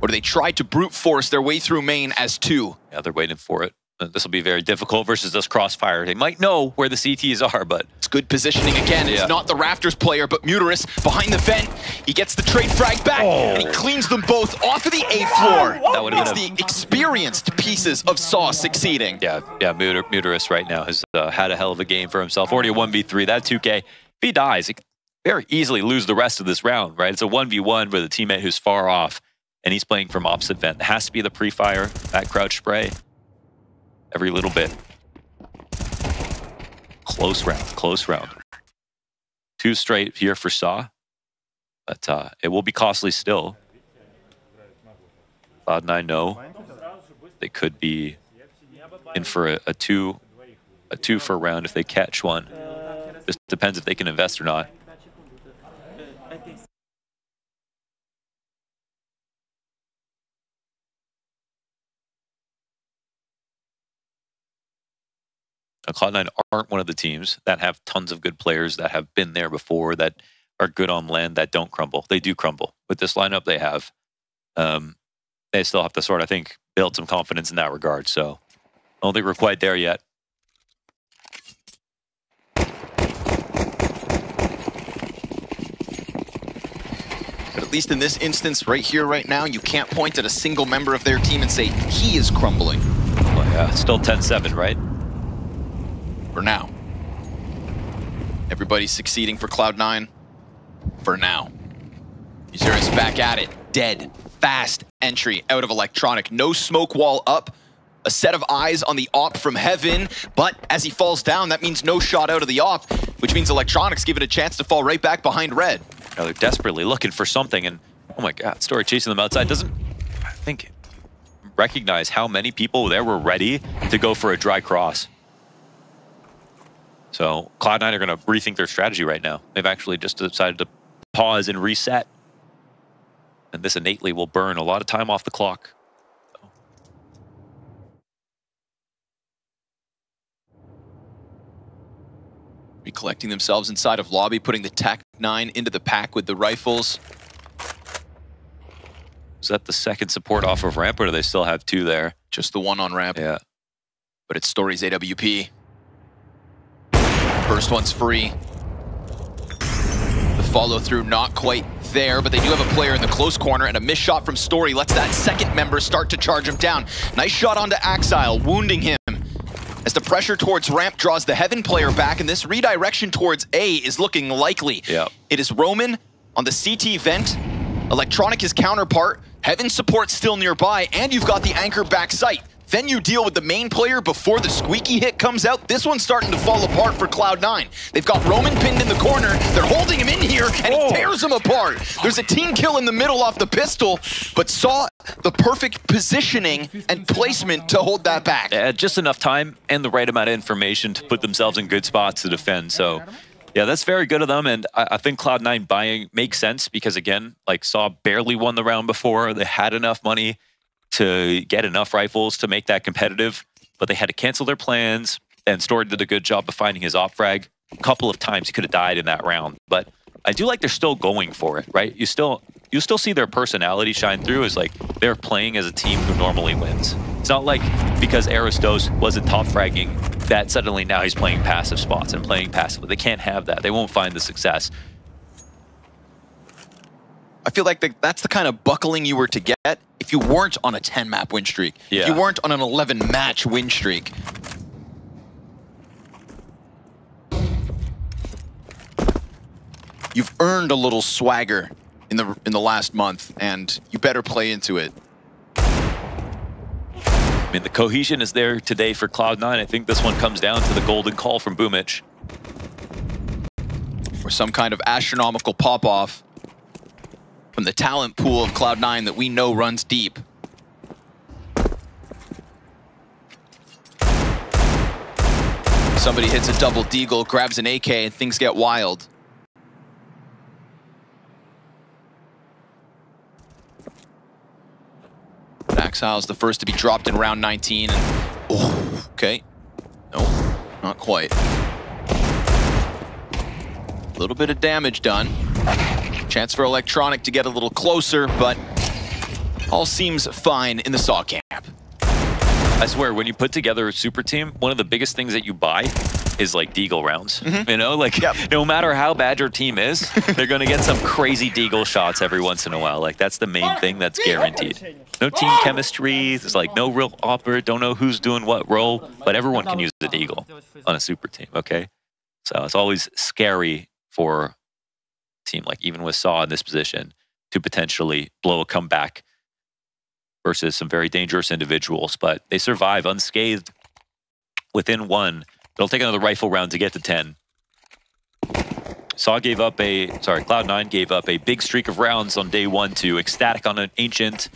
or do they try to brute force their way through main as two? yeah, they're waiting for it. This will be very difficult versus this crossfire. They might know where the CTs are, but It's good positioning again. It's Yeah. not the Rafters player, but MUTiRiS behind the vent. He gets the trade frag back, and he cleans them both off of the A floor. That would've it's been the experienced pieces of Saw succeeding. yeah, yeah, Muter, MUTiRiS right now has uh, had a hell of a game for himself. Already a 1v3. That 2K, if he dies, he very easily lose the rest of this round, right? It's a 1v1 with a teammate who's far off, and he's playing from opposite vent. It has to be the pre-fire, that crouch spray, every little bit. Close round, close round. Two straight here for Saw, but uh, it will be costly still. Cloud9 know they could be in for a, a two a two for a round if they catch one. Just depends if they can invest or not. Now, Cloud9 aren't one of the teams that have tons of good players that have been there before, that are good on land, that don't crumble. They do crumble. With this lineup they have, um, they still have to sort, I think, build some confidence in that regard. So I don't think we're quite there yet. But at least in this instance, right here, right now, you can't point at a single member of their team and say, he is crumbling Well, yeah, still 10-7, right? For now. Everybody's succeeding for Cloud9 for now. MUTiRiS back at it. Dead. Fast entry out of Electronic. No smoke wall up. A set of eyes on the op from Heaven, but as he falls down, that means no shot out of the op, which means Electronic's given a chance to fall right back behind Red. Now they're desperately looking for something, and oh my god, Story chasing them outside doesn't, I think, recognize how many people there were ready to go for a dry cross. So Cloud9 are going to rethink their strategy right now. They've actually just decided to pause and reset. And this innately will burn a lot of time off the clock. Recollecting themselves inside of lobby, putting the Tec-9 into the pack with the rifles. Is that the second support off of ramp, or do they still have two there? Just the one on ramp, Yeah. but it's Stories AWP. First one's free. The follow through not quite there, but they do have a player in the close corner, and a missed shot from Story lets that second member start to charge him down. Nice shot onto Ax1Le, wounding him. As the pressure towards ramp draws the Heaven player back, and this redirection towards A is looking likely. Yeah. It is Roman on the CT vent, Electronic his counterpart, Heaven support still nearby, and you've got the anchor back site. Then you deal with the main player before the squeaky hit comes out. This one's starting to fall apart for Cloud9. They've got Roman pinned in the corner. They're holding him in here, and he tears him apart. There's a team kill in the middle off the pistol, but saw the perfect positioning and placement to hold that back. Yeah, just enough time and the right amount of information to put themselves in good spots to defend. So, yeah, that's very good of them. And I, I think Cloud9 buying makes sense because, again, like Saw barely won the round before. They had enough money to get enough rifles to make that competitive, but they had to cancel their plans. And Story did a good job of finding his op frag. A couple of times he could have died in that round, but I do like they're still going for it, right? You still you still see their personality shine through as like they're playing as a team who normally wins. It's not like because arrozdoce wasn't top fragging that suddenly now he's playing passive spots and playing passively. They can't have that. They won't find the success. I feel like the, that's the kind of buckling you were to get if you weren't on a 10 map win streak. Yeah. If you weren't on an 11 match win streak. You've earned a little swagger in the in the last month, and you better play into it. I mean, the cohesion is there today for Cloud9. I think this one comes down to the golden call from Boombl4. Or some kind of astronomical pop-off from the talent pool of Cloud9 that we know runs deep. Somebody hits a double deagle, grabs an AK, and things get wild. Ax1Le's the first to be dropped in round 19. And, oh, okay. No, not quite. A little bit of damage done. Chance for Electronic to get a little closer, but all seems fine in the saw camp. I swear, when you put together a super team, one of the biggest things that you buy is like deagle rounds. Mm-hmm. You know, like Yep. no matter how bad your team is, they're going to get some crazy deagle shots every once in a while. Like that's the main thing that's guaranteed. No team chemistry. There's like no real opera. Don't know who's doing what role, but everyone can use the deagle on a super team. Okay, so it's always scary for a team like even with Saw in this position to potentially blow a comeback versus some very dangerous individuals, but they survive unscathed within one. It'll take another rifle round to get to 10. Saw gave up a, sorry, Cloud9 gave up a big streak of rounds on day one to Ecstatic on an Ancient.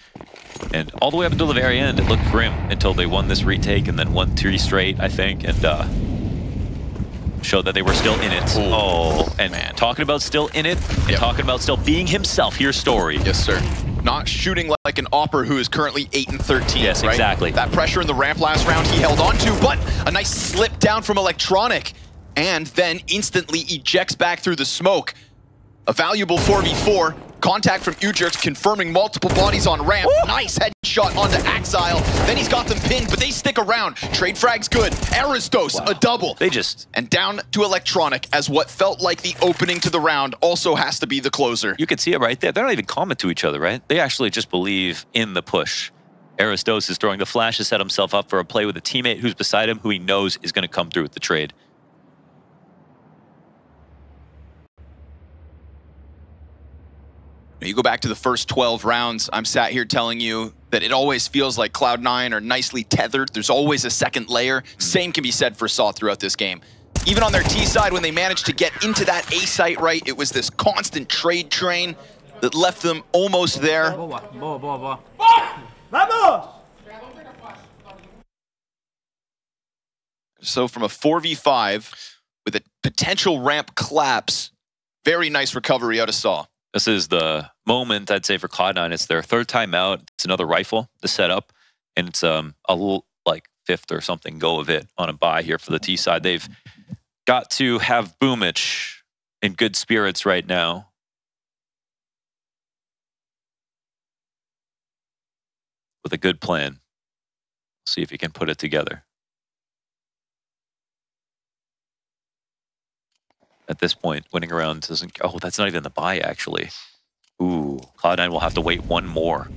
And all the way up until the very end, it looked grim until they won this retake and then won three straight, I think, and uh, showed that they were still in it. Oh, and man. talking about still in it and Yep. talking about still being himself, here's Story. Yes, sir. Not shooting like an Opper who is currently 8 and 13. Yes, right? exactly. That pressure in the ramp last round he held on to, but a nice slip down from Electronic and then instantly ejects back through the smoke. A valuable 4v4. Contact from ewjerkz confirming multiple bodies on ramp. Nice headshot onto Ax1Le. Then he's got them pinned, but they stick around. Trade frag's good. arrozdoce, a double. They just and down to Electronic as what felt like the opening to the round also has to be the closer. You can see it right there. They're not even comment to each other, right? They actually just believe in the push. arrozdoce is throwing the flash to set himself up for a play with a teammate who's beside him, who he knows is going to come through with the trade. You go back to the first 12 rounds, I'm sat here telling you that it always feels like Cloud9 are nicely tethered. There's always a second layer. Hmm. Same can be said for Saw throughout this game. Even on their T side, when they managed to get into that A site right, it was this constant trade train that left them almost there. Boa, boa, boa, boa. Vamos! So from a 4v5 with a potential ramp collapse, very nice recovery out of Saw. This is the moment, I'd say, for Cloud9. It's their third time out. It's another rifle to set up, and it's um, a little like fifth or something go of it on a buy here for the T side. They've got to have Boombl4 in good spirits right now. With a good plan. See if he can put it together. At this point. Winning around doesn't. Oh, that's not even the buy actually. Ooh, Cloud9 will have to wait one more.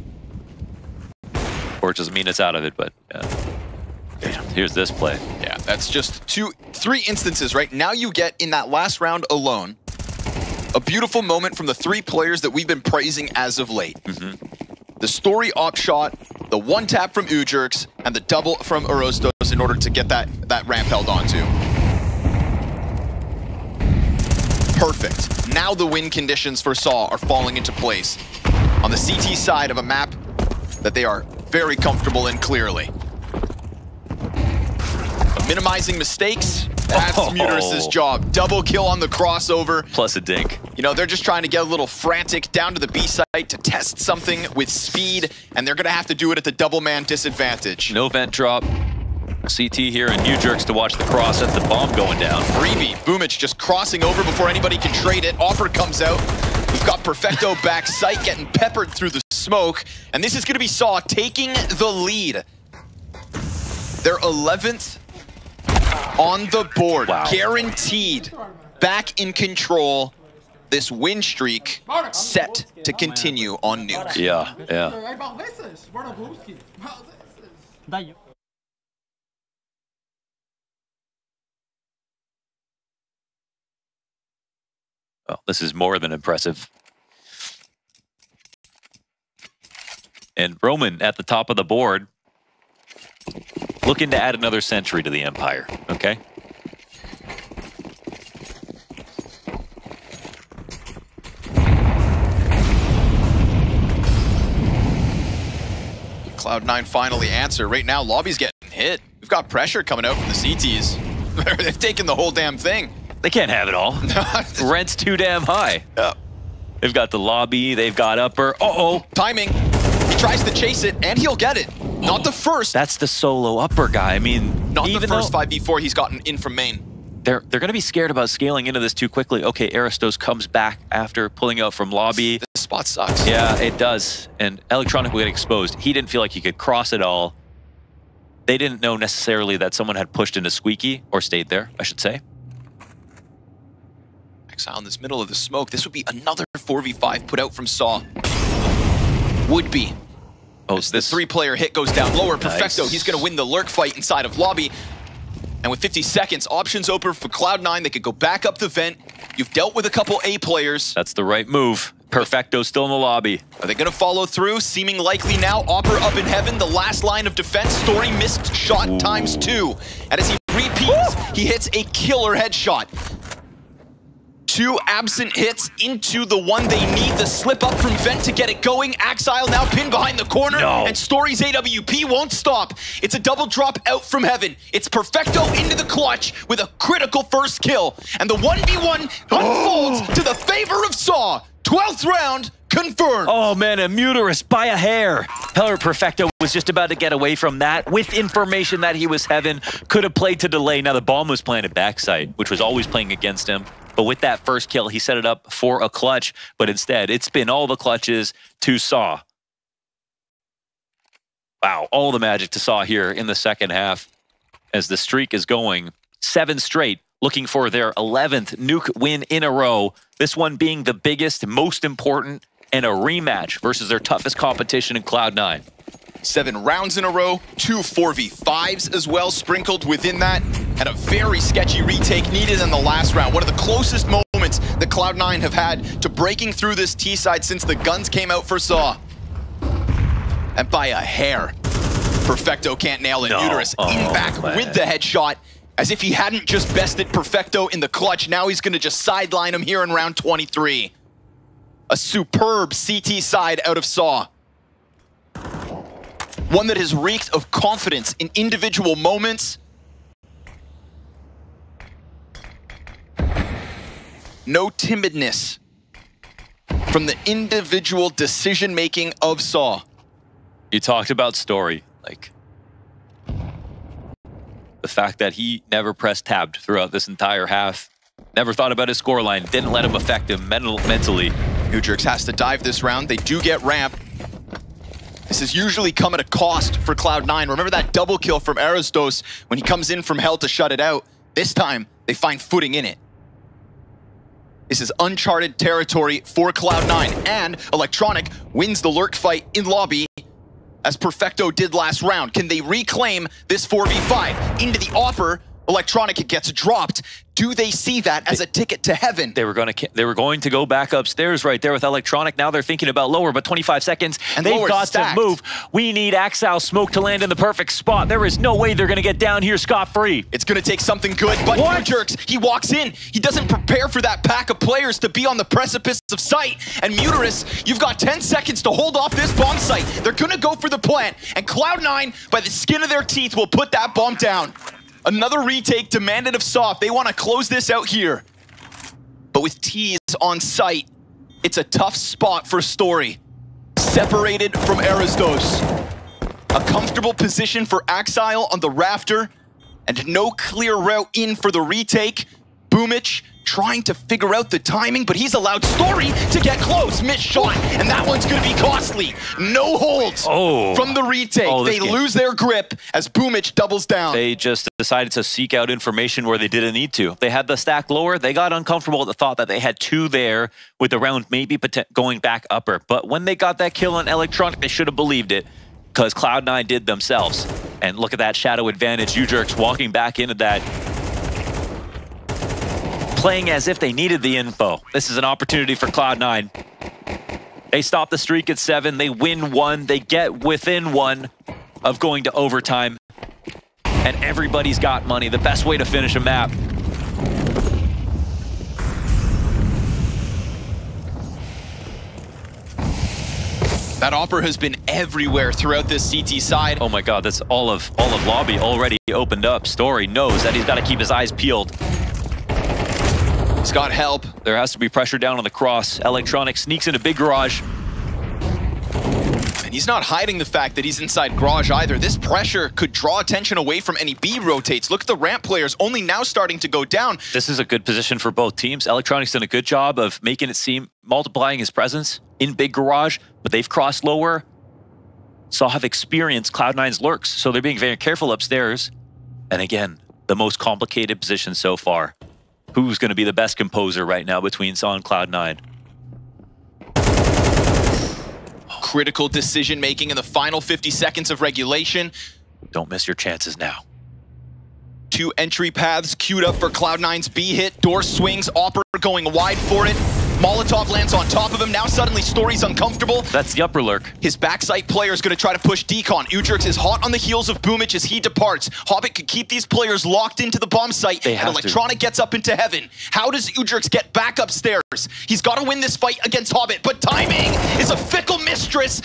Or it doesn't mean it's out of it, but yeah. here's this play. Yeah, that's just two, three instances, right? Now you get in that last round alone, a beautiful moment from the three players that we've been praising as of late. Mm-hmm. The story op shot, the one tap from ewjerkz, and the double from arrozdoce in order to get that, that ramp held onto. Perfect. Now the win conditions for Saw are falling into place. On the CT side of a map that they are very comfortable in clearly. But minimizing mistakes, that's Oh. Job. Double kill on the crossover. Plus a dink. You know, they're just trying to get a little frantic down to the B site to test something with speed, and they're gonna have to do it at the double man disadvantage. No vent drop. CT here and ewjerkz to watch the cross. at the bomb going down. Freebie, Boombl4 just crossing over before anybody can trade it. Offer comes out. We've got Perfecto back site getting peppered through the smoke, and this is gonna be Saw taking the lead. Their 11th on the board, Wow. guaranteed, back in control. This win streak set to continue on Nuke. Yeah, yeah. Well, this is more than impressive. And Roman at the top of the board, looking to add another century to the Empire, okay? Cloud9 finally answer. Right now, Lobby's getting hit. We've got pressure coming out from the CTs. They've taken the whole damn thing. They can't have it all. Rent's too damn high. Yeah. They've got the lobby, they've got upper. Uh-oh, Timing. He tries to chase it, and he'll get it. Not the first. that's the solo upper guy. I mean, Not the first though 5v4 he's gotten in from main. they're they're going to be scared about scaling into this too quickly. Okay, arrozdoce comes back after pulling out from lobby. This spot sucks. Yeah, it does. And Electronic will get exposed. He didn't feel like he could cross it all. They didn't know necessarily that someone had pushed into Squeaky, or stayed there, I should say. Ax1Le in this middle of the smoke. This would be another 4v5 put out from Saw. Would be. Oh, As the three-player hit goes down lower. Perfecto, Nice. he's going to win the lurk fight inside of lobby. And with 50 seconds, options open for Cloud9. They could go back up the vent. You've dealt with a couple A players. That's the right move. Perfecto still in the lobby. Are they going to follow through? Seeming likely now. Opera up in heaven, the last line of defense. Story missed shot times two. And as he repeats, he hits a killer headshot. Two absent hits into the one they need. The slip up from Vent to get it going. Ax1Le now pinned behind the corner. No. And Story's AWP won't stop. It's a double drop out from heaven. It's Perfecto into the clutch with a critical first kill. And the 1v1 unfolds to the favor of Saw. 12th round confirmed. Oh man, a MUTiRiS by a hair. Heller Perfecto was just about to get away from that with information that he was heaven. Could have played to delay. Now the bomb was planted backside, which was always playing against him. But with that first kill, he set it up for a clutch. But instead, it's been all the clutches to Saw. Wow, all the magic to Saw here in the second half as the streak is going seven straight, looking for their 11th nuke win in a row. This one being the biggest, most important, and a rematch versus their toughest competition in Cloud9. Seven rounds in a row, two 4v5s as well sprinkled within that, and a very sketchy retake needed in the last round. One of the closest moments that Cloud9 have had to breaking through this T side since the guns came out for Saw. And by a hair, Perfecto can't nail it. No. MUTiRiS Oh, in back man. with the headshot. As if he hadn't just bested Perfecto in the clutch, now he's gonna just sideline him here in round 23. A superb CT side out of Saw. One that has reeked of confidence in individual moments. No timidness from the individual decision-making of Saw. You talked about story, like the fact that he never pressed tabbed throughout this entire half, never thought about his scoreline, didn't let him affect him mental, mentally. Udrix has to dive this round. They do get ramp. This has usually come at a cost for Cloud9. Remember that double kill from arrozdoce when he comes in from hell to shut it out? This time, they find footing in it. This is uncharted territory for Cloud9, and Electronic wins the lurk fight in lobby as Perfecto did last round. Can they reclaim this 4v5 into the AWPer? Electronic gets dropped. Do they see that as a ticket to heaven? They were going to they were going to go back upstairs right there with Electronic. Now they're thinking about lower, but 25 seconds And they've got stacked. to move. We need Ax1Le Smoke to land in the perfect spot. There is no way they're going to get down here scot free. It's gonna take something good, but What? Jerks, he walks in. He doesn't prepare for that pack of players to be on the precipice of site. And MUTiRiS, you've got 10 seconds to hold off this bomb site. They're gonna go for the plant, and Cloud9, by the skin of their teeth, will put that bomb down. Another retake demanded of Soft. They want to close this out here. But with T's on site, it's a tough spot for Story. Separated from arrozdoce. A comfortable position for Ax1Le on the rafter, and no clear route in for the retake. Boombl4 trying to figure out the timing, but he's allowed Story to get close. Missed shot, and that one's gonna be costly. No holds Oh. from the retake. Oh, they game- lose their grip as Boombl4 doubles down. They just decided to seek out information where they didn't need to. They had the stack lower. They got uncomfortable at the thought that they had two there with the round maybe going back upper. But when they got that kill on Electronic, they should have believed it because Cloud9 did themselves. And look at that shadow advantage. ewjerkz walking back into that playing as if they needed the info. This is an opportunity for Cloud9. They stop the streak at seven. They win one. They get within one of going to overtime. And everybody's got money. The best way to finish a map. that offer has been everywhere throughout this CT side. Oh my god, that's all of all of lobby already opened up. Story knows that he's got to keep his eyes peeled. He's got help. There has to be pressure down on the cross. Electronic sneaks into big garage. And he's not hiding the fact that he's inside garage either. This pressure could draw attention away from any B rotates. Look at the ramp players only now starting to go down. This is a good position for both teams. Electronic's done a good job of making it seem multiplying his presence in big garage, but they've crossed lower. Saw have experienced Cloud9's lurks, so they're being very careful upstairs. And again, the most complicated position so far. Who's going to be the best composer right now between Saw and Cloud9? Critical decision making in the final 50 seconds of regulation. Don't miss your chances now. Two entry paths queued up for Cloud9's B hit. Door swings, Opera going wide for it. Molotov lands on top of him. Now suddenly Story's uncomfortable. That's the upper lurk. His backside player is going to try to push Decon. ewjerkz is hot on the heels of Boombl4 as he departs. Hobbit could keep these players locked into the bomb site, They and have to. Electronic gets up into heaven. How does ewjerkz get back upstairs? He's got to win this fight against Hobbit, but timing is a fickle mistress.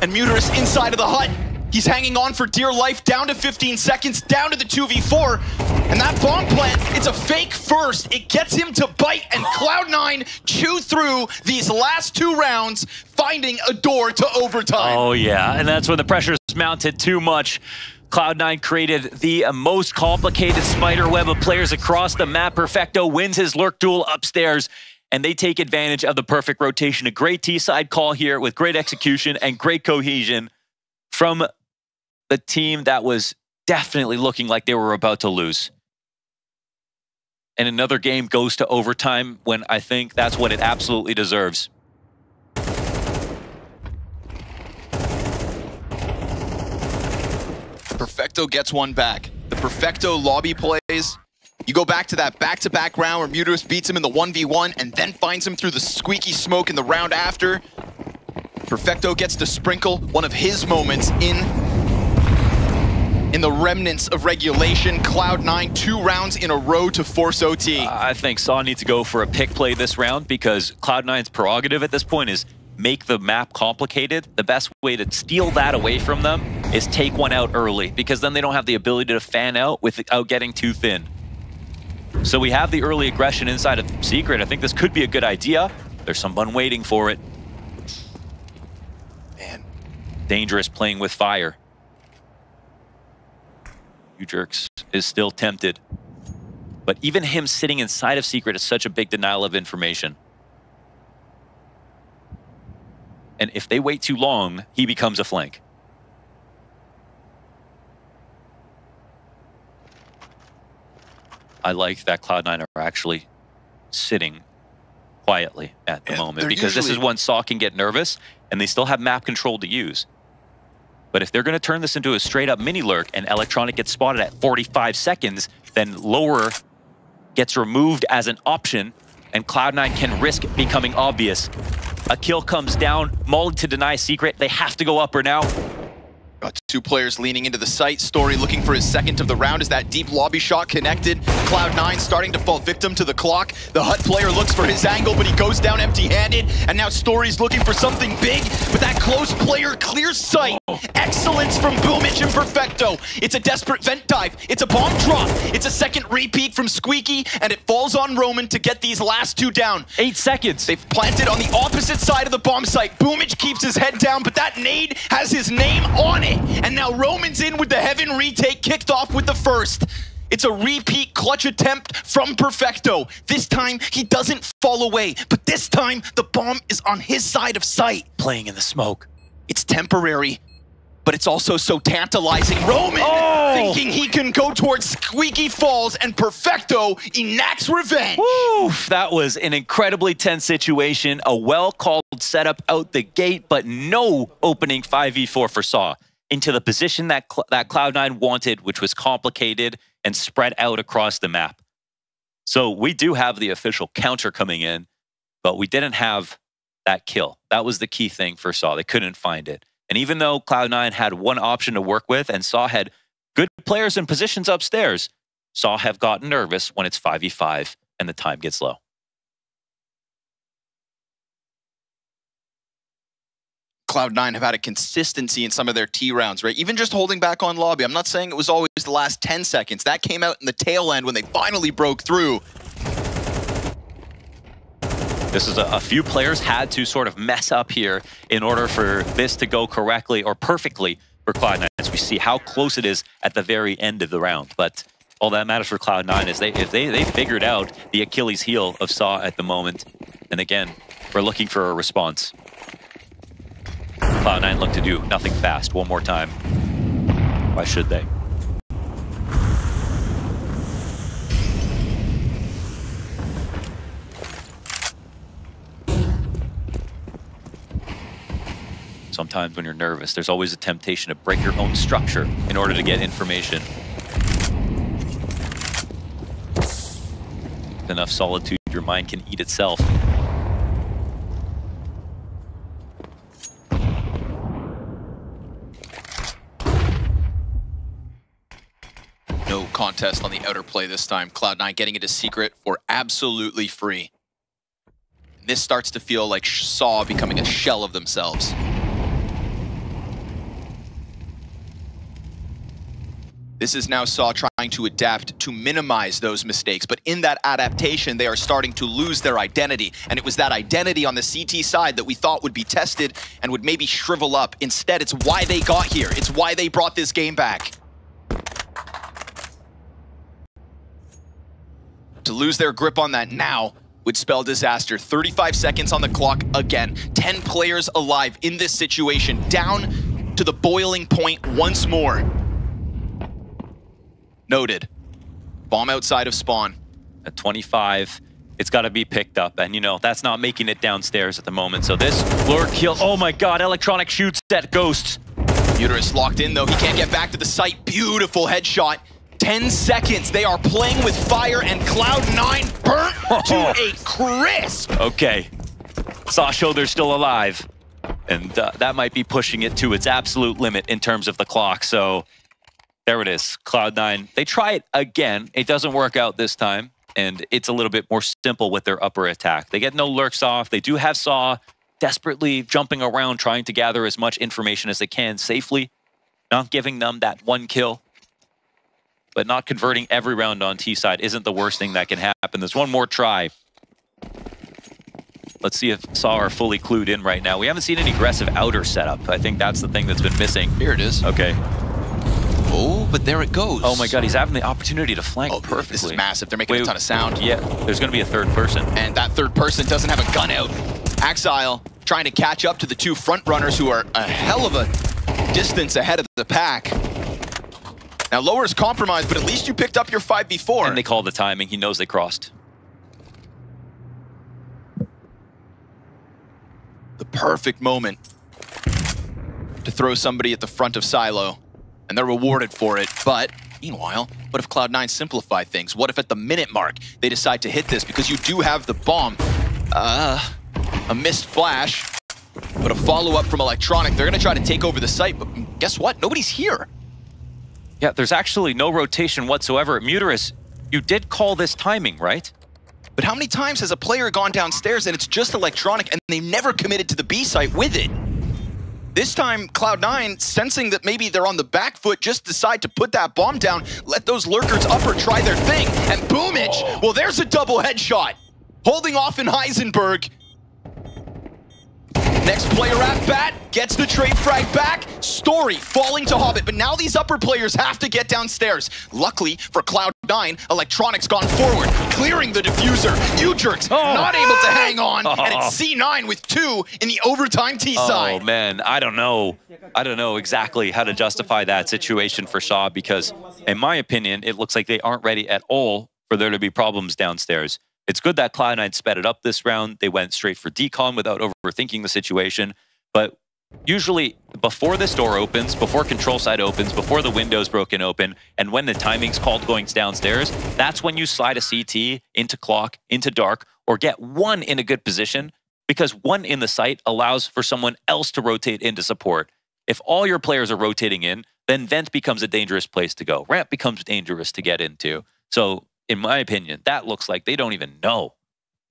And MUTiRiS inside of the hut. He's hanging on for dear life, down to 15 seconds, down to the 2v4. And that bomb plant, it's a fake first. It gets him to bite, and Cloud9 chew through these last two rounds, finding a door to overtime. Oh, yeah. And that's when the pressure's mounted too much. Cloud9 created the most complicated spider web of players across the map. Perfecto wins his lurk duel upstairs, and they take advantage of the perfect rotation. A great T-side call here with great execution and great cohesion from the team that was definitely looking like they were about to lose. And another game goes to overtime when I think that's what it absolutely deserves. Perfecto gets one back. The Perfecto lobby plays. You go back to that back-to-back round where MUTiRiS beats him in the 1v1 and then finds him through the squeaky smoke in the round after. Perfecto gets to sprinkle one of his moments in in the remnants of regulation. Cloud9, two rounds in a row to force OT. Uh, I think Saw needs to go for a pick play this round because Cloud9's prerogative at this point is make the map complicated. The best way to steal that away from them is take one out early because then they don't have the ability to fan out without getting too thin. So we have the early aggression inside of Secret. I think this could be a good idea. There's someone waiting for it. Man, Dangerous playing with fire. You jerks is still tempted. But even him sitting inside of Secret is such a big denial of information. And if they wait too long, he becomes a flank. I like that Cloud9 are actually sitting quietly at the Yeah, moment because this is when Saw can get nervous and they still have map control to use. But if they're going to turn this into a straight up mini lurk and Electronic gets spotted at 45 seconds, then lower gets removed as an option and Cloud9 can risk becoming obvious. A kill comes down, Molly to deny secret. They have to go upper now. Got two players leaning into the site. Story looking for his second of the round Is that deep lobby shot connected. Cloud9 starting to fall victim to the clock. The Hut player looks for his angle, but he goes down empty-handed. And now Story's looking for something big, but that close player clears site. Excellence from Boombl4 and Perfecto. It's a desperate vent dive. It's a bomb drop. It's a second repeat from Squeaky, and it falls on Roman to get these last two down. Eight seconds. They've planted on the opposite side of the bomb site. Boombl4 keeps his head down, but that nade has his name on it. And now Roman's in with the Heaven retake, kicked off with the first. It's a repeat clutch attempt from Perfecto. This time, he doesn't fall away, but this time, the bomb is on his side of site. playing in the smoke. It's temporary, but it's also so tantalizing. Roman Oh! thinking he can go towards Squeaky Falls, and Perfecto enacts revenge. Woo! That was an incredibly tense situation. A well-called setup out the gate, but no opening 5v4 for Saw into the position that, Cl- that Cloud9 wanted, which was complicated and spread out across the map. So we do have the official counter coming in, but we didn't have that kill. That was the key thing for Saw. They couldn't find it. And even though Cloud9 had one option to work with and Saw had good players in positions upstairs, Saw have gotten nervous when it's 5v5 and the time gets low. Cloud9 have had a consistency in some of their T rounds, right? Even just holding back on lobby. I'm not saying it was always the last 10 seconds. That came out in the tail end when they finally broke through. This is a, a few players had to sort of mess up here in order for this to go correctly or perfectly for Cloud9 as we see how close it is at the very end of the round. But all that matters for Cloud9 is they if they, they figured out the Achilles heel of Saw at the moment. And again, we're looking for a response. Cloud9 look to do nothing fast one more time. Why should they? Sometimes when you're nervous, there's always a temptation to break your own structure in order to get information. With enough solitude, your mind can eat itself. No contest on the outer play this time. Cloud9 getting into secret for absolutely free. This starts to feel like Saw becoming a shell of themselves. This is now Saw trying to adapt to minimize those mistakes, but in that adaptation, they are starting to lose their identity. And it was that identity on the CT side that we thought would be tested and would maybe shrivel up. Instead, it's why they got here. It's why they brought this game back. To lose their grip on that now would spell disaster. 35 seconds on the clock again. 10 players alive in this situation. Down to the boiling point once more. Noted. Bomb outside of spawn. At 25, it's got to be picked up. And, you know, that's not making it downstairs at the moment. So this lure kill, oh my god, Electronic shoots at Ghost. MUTiRiS locked in though. He can't get back to the site. Beautiful headshot. 10 seconds. They are playing with fire and Cloud9 burnt to a crisp. Okay. Saw Shoulder's still alive. And uh, that might be pushing it to its absolute limit in terms of the clock. So there it is. Cloud9. They try it again. It doesn't work out this time. And it's a little bit more simple with their upper attack. They get no lurks off. They do have Saw desperately jumping around, trying to gather as much information as they can safely. Not giving them that one kill. But not converting every round on T side isn't the worst thing that can happen. There's one more try. Let's see if Saw are fully clued in right now. We haven't seen any aggressive outer setup. I think that's the thing that's been missing. Here it is. Okay. Oh, but there it goes. Oh my god, he's having the opportunity to flank Oh, perfectly. This is massive. They're making Wait, a ton of sound. Yeah, there's going to be a third person. And that third person doesn't have a gun out. Ax1Le trying to catch up to the two front runners who are a hell of a distance ahead of the pack. Now, lower is compromised, but at least you picked up your 5v4. And they call the timing. He knows they crossed. The perfect moment to throw somebody at the front of Silo, and they're rewarded for it. But meanwhile, what if Cloud9 simplify things? What if at the minute mark they decide to hit this because you do have the bomb? Uh, a missed flash, but a follow-up from Electronic. They're going to try to take over the site, but guess what? Nobody's here. Yeah, there's actually no rotation whatsoever. MUTiRiS, you did call this timing, right? But how many times has a player gone downstairs and it's just electronic and they never committed to the B site with it? This time, Cloud9, sensing that maybe they're on the back foot, just decide to put that bomb down, let those lurkers upper try their thing, and Boomich, oh. well, there's a double headshot. Holding off in Heisenberg. Next player at bat, gets the trade frag back. Story falling to Hobbit, but now these upper players have to get downstairs. Luckily for Cloud9, Electronics gone forward, clearing the diffuser. ewjerkz Oh. not able to hang on, oh. and it's C9 with two in the overtime T side. Oh man, I don't know. I don't know exactly how to justify that situation for Shaw because, in my opinion, it looks like they aren't ready at all for there to be problems downstairs. It's good that Cloud9 sped it up this round. They went straight for decon without overthinking the situation. But usually, before this door opens, before control side opens, before the window's broken open, and when the timing's called going downstairs, that's when you slide a CT into clock, into dark, or get one in a good position because one in the site allows for someone else to rotate into support. If all your players are rotating in, then vent becomes a dangerous place to go. Ramp becomes dangerous to get into. So, in my opinion, that looks like they don't even know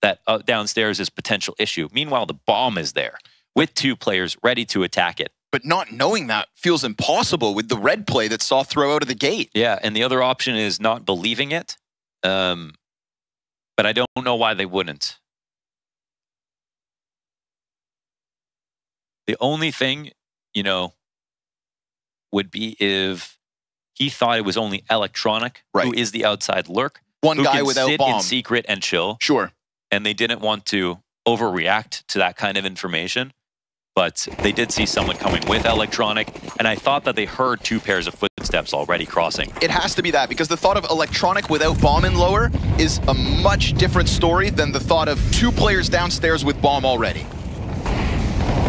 that uh, downstairs is potential issue. Meanwhile, the bomb is there with two players ready to attack it. But not knowing that feels impossible with the red play that saw throw out of the gate. Yeah, and the other option is not believing it. Um, but I don't know why they wouldn't. The only thing, you know, would be if he thought it was only electronic, who Right. is the outside lurk, One who guy can without sit bomb. in secret and chill, Sure. and they didn't want to overreact to that kind of information. But they did see someone coming with electronic, and I thought that they heard two pairs of footsteps already crossing. It has to be that because the thought of electronic without bomb in lower is a much different story than the thought of two players downstairs with bomb already.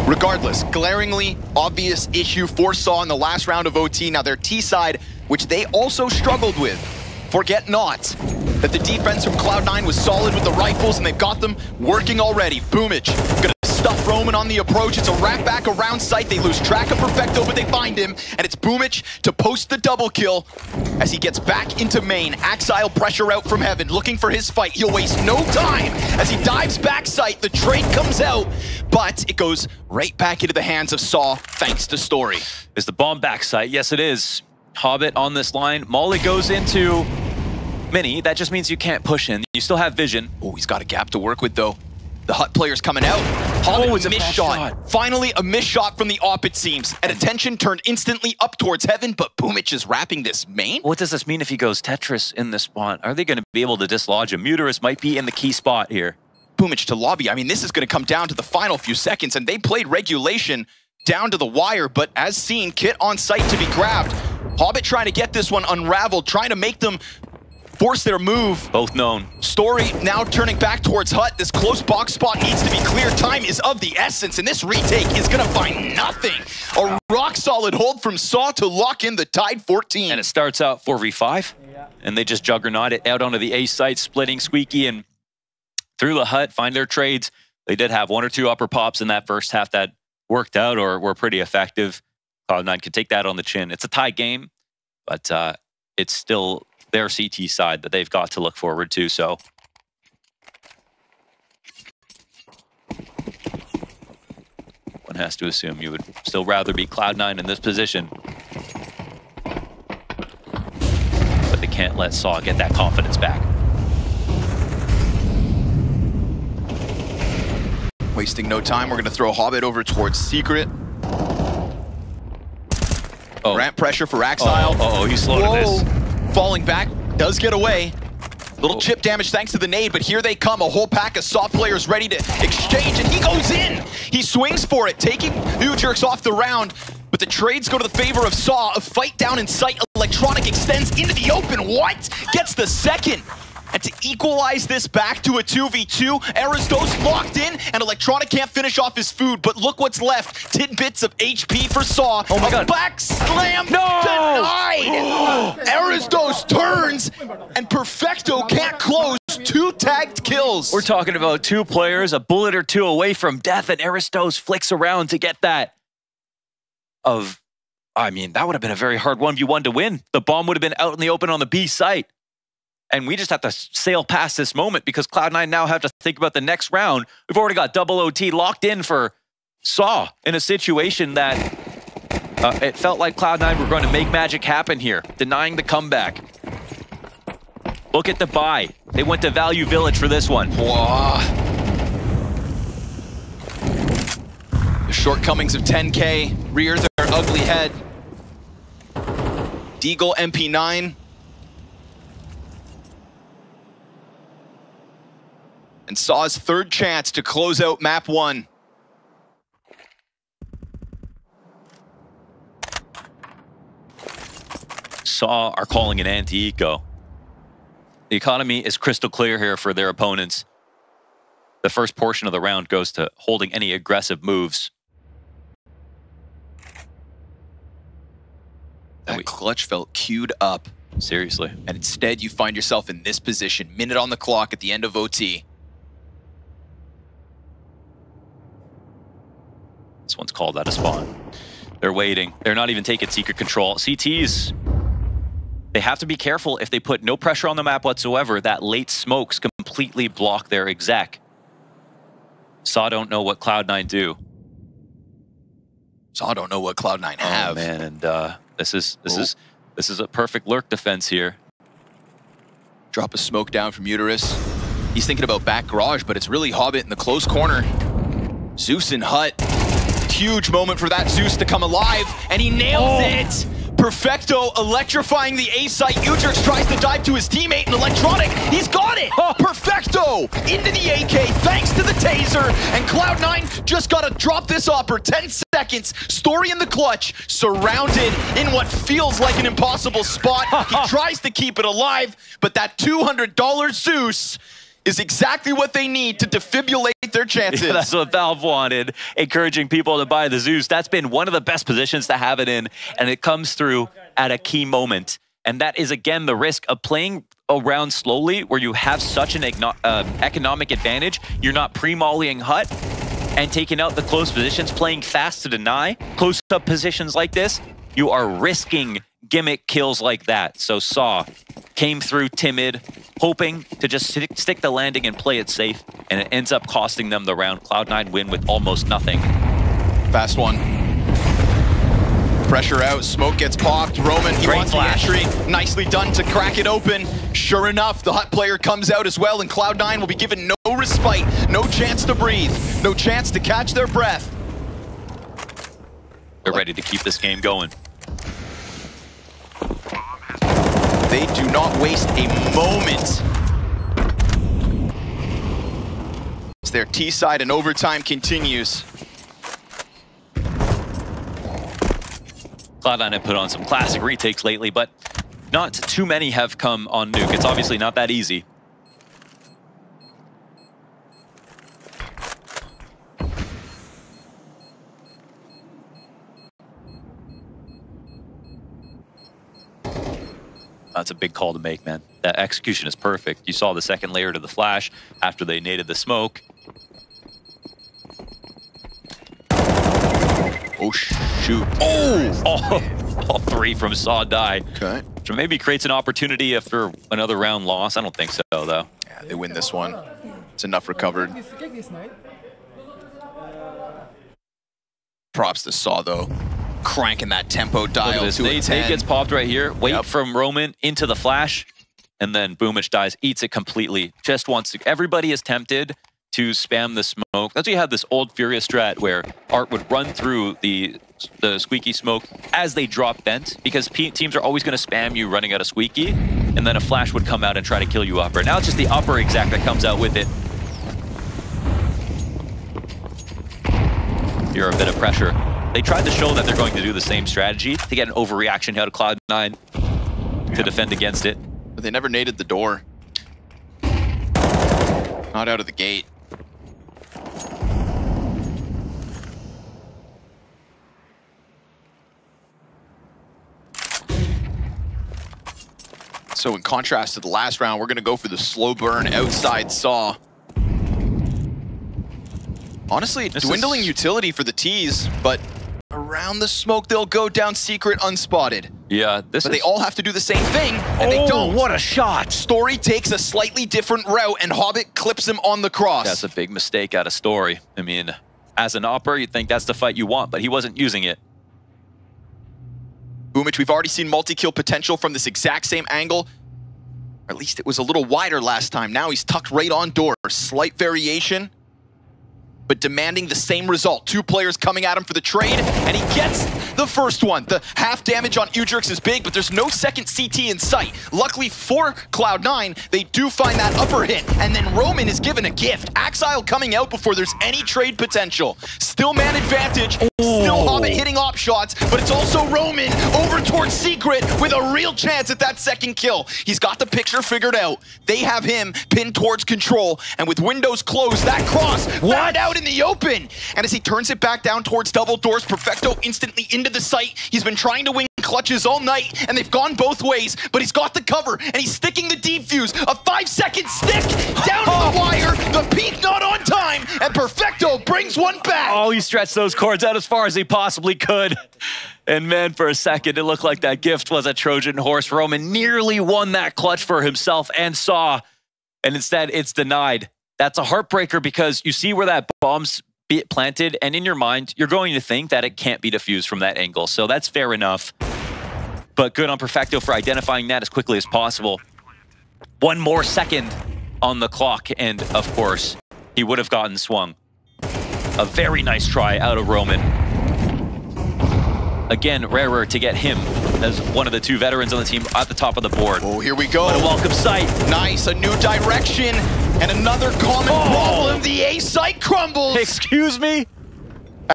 Regardless, glaringly obvious issue foresaw in the last round of OT. Now their T side, which they also struggled with. Forget not that the defense from Cloud9 was solid with the rifles and they've got them working already. Boombl4 gonna stuff Roman on the approach. It's a wrap back around site. They lose track of Perfecto, but they find him. And it's Boombl4 to post the double kill as he gets back into main. Ax1Le pressure out from heaven, looking for his fight. He'll waste no time as he dives back site. The trade comes out, but it goes right back into the hands of Saw, thanks to Story. Is the bomb back site? Yes, it is. Hobbit on this line. Molly goes into Mini. That just means you can't push in. You still have vision. Oh, he's got a gap to work with, though. The Hut player's coming out. Oh, it's a missed bad shot. shot. Finally, a miss shot from the op, it seems. And attention turned instantly up towards heaven, but Boombl4 is wrapping this main? What does this mean if he goes Tetris in this spot? Are they going to be able to dislodge him? MUTiRiS might be in the key spot here. Boombl4 to lobby. I mean, this is going to come down to the final few seconds, and they played regulation down to the wire, but as seen, Kit on site to be grabbed. Hobbit trying to get this one unraveled, trying to make them force their move. Both known. Story now turning back towards Hut. This close box spot needs to be clear. Time is of the essence, and this retake is going to find nothing. A rock solid hold from Saw to lock in the tied 14. And it starts out 4v5. And they just juggernaut it out onto the A site, splitting Squeaky and through the hut, find their trades. They did have one or two upper pops in that first half that worked out or were pretty effective. Cloud9 could take that on the chin. It's a tie game, but uh, it's still their CT side that they've got to look forward to. So one has to assume you would still rather be Cloud9 in this position. But they can't let Saw get that confidence back. Wasting no time, we're going to throw Hobbit over towards Secret. Oh, Ramp pressure for Axile. oh, oh, he's slow to Whoa. this. Falling back, does get away. Little oh. chip damage thanks to the nade, but here they come. A whole pack of soft players ready to exchange, and he goes in. He swings for it, taking ewjerkz off the round. But the trades go to the favor of Saw. A fight down in site. Electronic extends into the open. What? Gets the second. And to equalize this back to a 2v2, arrozdoce locked in, and Electronic can't finish off his food, but look what's left. Tidbits of HP for Saw. Oh my a God. back slam No! denied! arrozdoce turns, and Perfecto can't close. Two tagged kills. We're talking about two players, a bullet or two away from death, and arrozdoce flicks around to get that. Of, I mean, that would have been a very hard 1v1 to win. The bomb would have been out in the open on the B site. And we just have to sail past this moment because Cloud9 now have to think about the next round. We've already got double OT locked in for Saw in a situation that uh, it felt like Cloud9 were going to make magic happen here, denying the comeback. Look at the buy. They went to Value Village for this one. Whoa. The shortcomings of 10K rear their ugly head. Deagle MP9. And Saw's third chance to close out map one. Saw are calling an anti-eco. The economy is crystal clear here for their opponents. The first portion of the round goes to holding any aggressive moves. That we- clutch felt queued up. Seriously. And instead you find yourself in this position, minute on the clock at the end of OT. This one's called out of spawn. They're waiting. They're not even taking secret control. CTs, they have to be careful if they put no pressure on the map whatsoever. That late smokes completely block their exec. Saw don't know what Cloud9 do. So I don't know what Cloud9 have. Oh man, and uh, this is this Oh. is this is a perfect lurk defense here. Drop a smoke down from Uterus. He's thinking about back garage, but it's really HObbit in the close corner. Zeus and Hut. Huge moment for that Zeus to come alive, and he nails oh. it! Perfecto electrifying the A site. Utrix tries to dive to his teammate and electroNic. He's got it! Perfecto! Into the AK thanks to the taser. And Cloud9 just gotta drop this opper. 10 seconds. Story in the clutch. Surrounded in what feels like an impossible spot. he tries to keep it alive, but that $200 Zeus is exactly what they need to defibrillate their chances. That's what Valve wanted, encouraging people to buy the Zeus. That's been one of the best positions to have it in, and it comes through at a key moment. And that is, again, the risk of playing around slowly where you have such an uh, economic advantage. You're not pre-mollying Hut and taking out the close positions, playing fast to deny. Close-up positions like this, you are risking gimmick kills like that. So Saw came through timid, hoping to just stick, stick the landing and play it safe, and it ends up costing them the round. Cloud9 win with almost nothing. Fast one. Pressure out, smoke gets popped. Roman, he Great wants flash. the entry. Nicely done to crack it open. Sure enough, the hot player comes out as well, and Cloud9 will be given no respite, no chance to breathe, no chance to catch their breath. They're ready to keep this game going. They do not waste a moment. It's their T side and overtime continues. Cloud9 have put on some classic retakes lately, but not too many have come on Nuke. It's obviously not that easy. That's a big call to make, man. That execution is perfect. You saw the second layer to the flash after they naded the smoke. Oh, shoot. Oh! All, all three from Saw die. Okay. Which maybe creates an opportunity after another round loss. I don't think so, though. Yeah, they win this one. It's enough recovered. Kijk die snipe. Props to Saw, though. Cranking that tempo dial to a Nate, 10. Nate gets popped right here. Wait Yep. from Roman into the flash. And then Boombl4 dies, eats it completely. Just wants to. Everybody is tempted to spam the smoke. That's why you have this old FURIA's strat where Art would run through the the squeaky smoke as they drop vent because pe teams are always going to spam you running out of squeaky and then a flash would come out and try to kill you upper. Now it's just the upper exact that comes out with it. You're a bit of pressure. They tried to show that they're going to do the same strategy to get an overreaction out of Cloud9 to defend against it. But they never naded the door. Not out of the gate. So in contrast to the last round, we're going to go for the slow burn outside saw. Honestly, This dwindling is- utility for the T's, but around the smoke, they'll go down secret unspotted. Yeah, this But is... they all have to do the same thing, and they Oh, don't. what a shot! Story takes a slightly different route, and HObbit clips him on the cross. That's a big mistake out of Story. I mean, as an opper, you'd think that's the fight you want, but he wasn't using it. Boombl4, we've already seen multi-kill potential from this exact same angle. Or at least it was a little wider last time. Now he's tucked right on door. Slight variation, but demanding the same result. Two players coming at him for the trade, and he gets the first one. The half damage on Udrix is big, but there's no second CT in sight. Luckily for Cloud9, they do find that upper hit, and then Roman is given a gift. Ax1Le coming out before there's any trade potential. Still man advantage, still HObbit hitting op shots, but it's also Roman over towards Secret with a real chance at that second kill. He's got the picture figured out. They have him pinned towards control, and with windows closed, that cross found out in the open. And as he turns it back down towards double doors, Perfecto instantly into the site. He's been trying to win clutches all night, and they've gone both ways, but he's got the cover, and he's sticking the defuse. A five-second stick down to the oh. wire. The peek not on time, and Perfecto brings one back. Oh, he stretched those cords out as far as he possibly could. And man, for a second, it looked like that gift was a Trojan horse. Roman nearly won that clutch for himself and Saw, and instead it's denied. That's a heartbreaker because you see where that bomb's be planted, and in your mind, you're going to think that it can't be diffused from that angle. So that's fair enough. But good on Perfecto for identifying that as quickly as possible. One more second on the clock, and of course, he would have gotten swung. A very nice try out of Roman. Again, rarer to get him as one of the two veterans on the team at the top of the board. Oh, here we go. What a welcome sight. Nice, a new direction, and another common Oh. problem. The A site crumbles. Excuse me?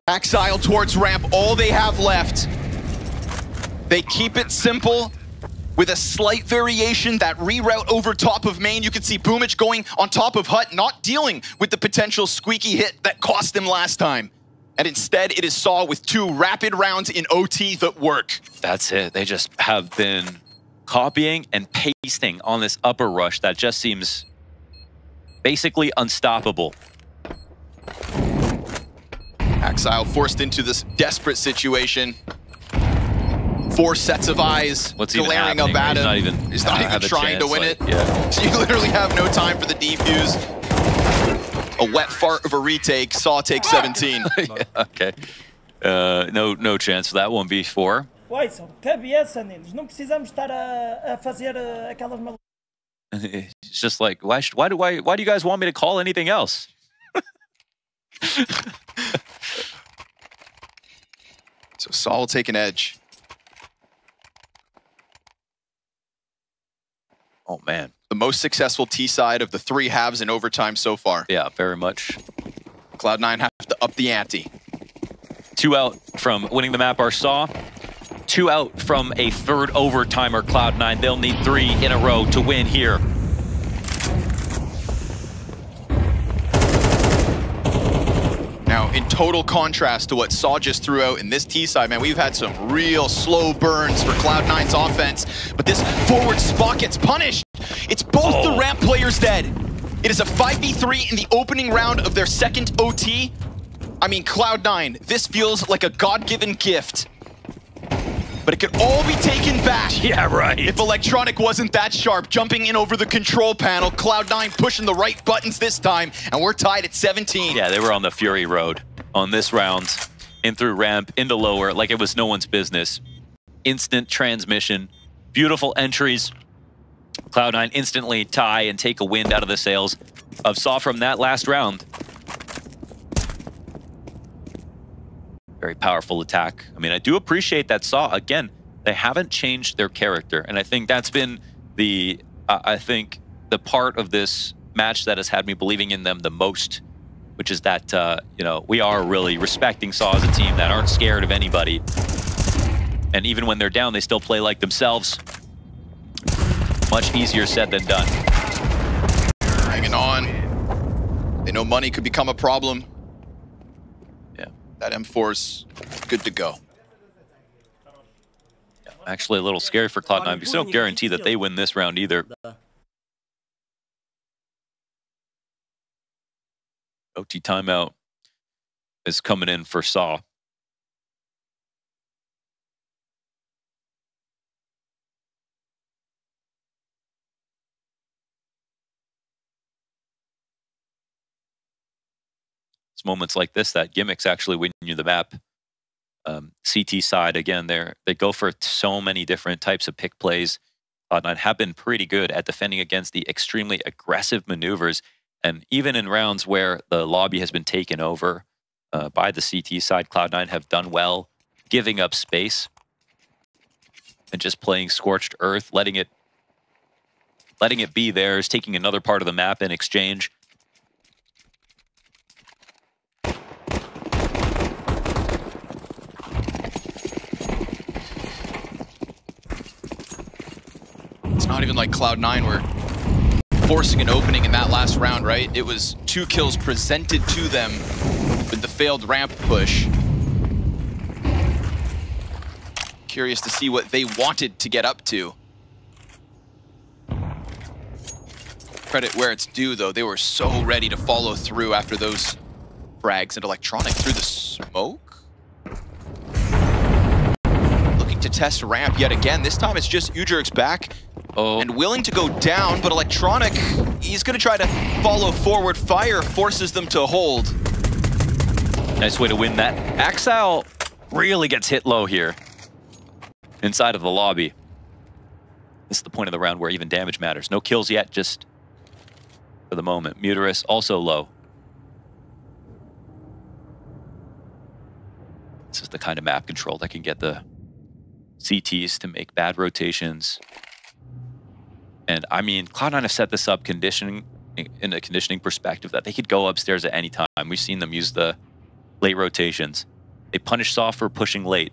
Ax1Le towards ramp, all they have left. They keep it simple with a slight variation, that reroute over top of main. You can see Boombl4 going on top of Hut, not dealing with the potential squeaky hit that cost him last time. And instead, it is Saw with two rapid rounds in OT that work. That's it. They just have been copying and pasting on this upper rush that just seems basically unstoppable. Ax1Le forced into this desperate situation. Four sets of eyes What's even glaring up at He's him. not even, He's not even have a trying to win like, it. Yeah. So you literally have no time for the defuse. A wet fart of a retake. Saw take 17. Yeah, okay. Uh, no, no chance for that one before. Ouçam, cabeça, neles. Não precisamos estar a, a fazer uh, aquelas mal... It's just like, why, sh- why do I, why do you guys want me to call anything else? So Saw will take an edge. Oh man, The most successful T side of the three halves in overtime so far. yeah, very much. Cloud9 have to up the ante. Two out from winning the map are Saw. Two out from a third overtimer Cloud9. They'll need three in a row to win here. Now, in total contrast to what Saw just threw out in this T side, man, we've had some real slow burns for Cloud9's offense. But this forward spot gets punished. It's both the Oh. ramp players dead. It is a 5v3 in the opening round of their second OT. I mean, Cloud9, this feels like a God-given gift. But it could all be taken back. Yeah, right. If electroNic wasn't that sharp, jumping in over the control panel, Cloud9 pushing the right buttons this time, and we're tied at 17. Yeah, they were on the Fury Road on this round, in through ramp, into lower, like it was no one's business. Instant transmission, beautiful entries. Cloud9 instantly tie and take a wind out of the sails of Saw from that last round. Very powerful attack. I mean, I do appreciate that Saw. Again, they haven't changed their character. And I think that's been the, uh, I think, the part of this match that has had me believing in them the most which is that uh, you know we are really respecting Saw as a team that aren't scared of anybody, and even when they're down, they still play like themselves. Much easier said than done. Hanging on. They know money could become a problem. Yeah. That M4's good to go. Actually, a little scary for Cloud9 because they don't guarantee that they win this round either. OT timeout is coming in for Saw. Moments like this that gimmicks actually win you the map. Um, CT side again, they they go for so many different types of pick plays. Cloud9 have been pretty good at defending against the extremely aggressive maneuvers, and even in rounds where the lobby has been taken over uh, by the CT side, Cloud9 have done well, giving up space and just playing scorched earth, letting it letting it be theirs, taking another part of the map in exchange. It's not even like Cloud9 were forcing an opening in that last round, right? It was two kills presented to them with the failed ramp push. Curious to see what they wanted to get up to. Credit where it's due, though. They were so ready to follow through after those frags and electroNic through the smoke. Looking to test ramp yet again. This time it's just ewjerkz's back Oh, and willing to go down, but electroNic, he's going to try to follow forward. Fire forces them to hold. Nice way to win that. Ax1Le really gets hit low here inside of the lobby. This is the point of the round where even damage matters. No kills yet, just for the moment. MUTiRiS also low. This is the kind of map control that can get the CTs to make bad rotations. And I mean, Cloud9 have set this up conditioning in a conditioning perspective that they could go upstairs at any time. We've seen them use the late rotations. They punish Soft for pushing late.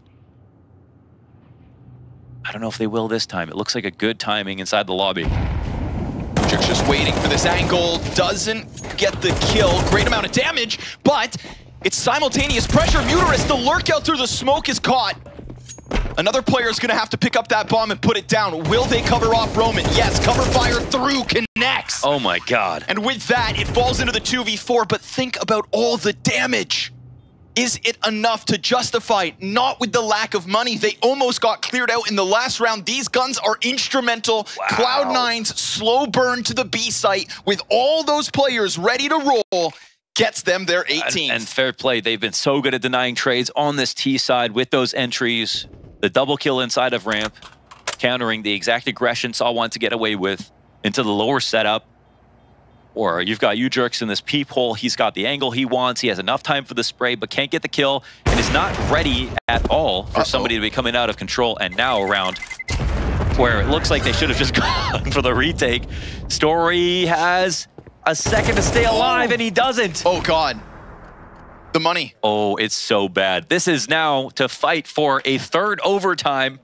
I don't know if they will this time. It looks like a good timing inside the lobby. Just waiting for this angle. Doesn't get the kill. Great amount of damage, but it's simultaneous pressure. MUTiRiS, the lurk out through the smoke is caught. Another player is going to have to pick up that bomb and put it down. Will they cover off Roman? Yes, cover fire through connects. Oh my god. And with that, it falls into the 2v4, but think about all the damage. Is it enough to justify it? Not with the lack of money. They almost got cleared out in the last round. These guns are instrumental. Cloud9's slow burn to the B site with all those players ready to roll gets them their 18th. And, and fair play, they've been so good at denying trades on this T side with those entries. The double kill inside of ramp, countering the exact aggression Saw wants to get away with into the lower setup. Or you've got ewjerkz in this peephole. He's got the angle he wants. He has enough time for the spray, but can't get the kill and is not ready at all for Uh-oh. somebody to be coming out of control. And now around where it looks like they should have just gone for the retake. Story has a second to stay alive, oh. and he doesn't. oh God. The money. Oh, it's so bad. This is now to fight for a third overtime.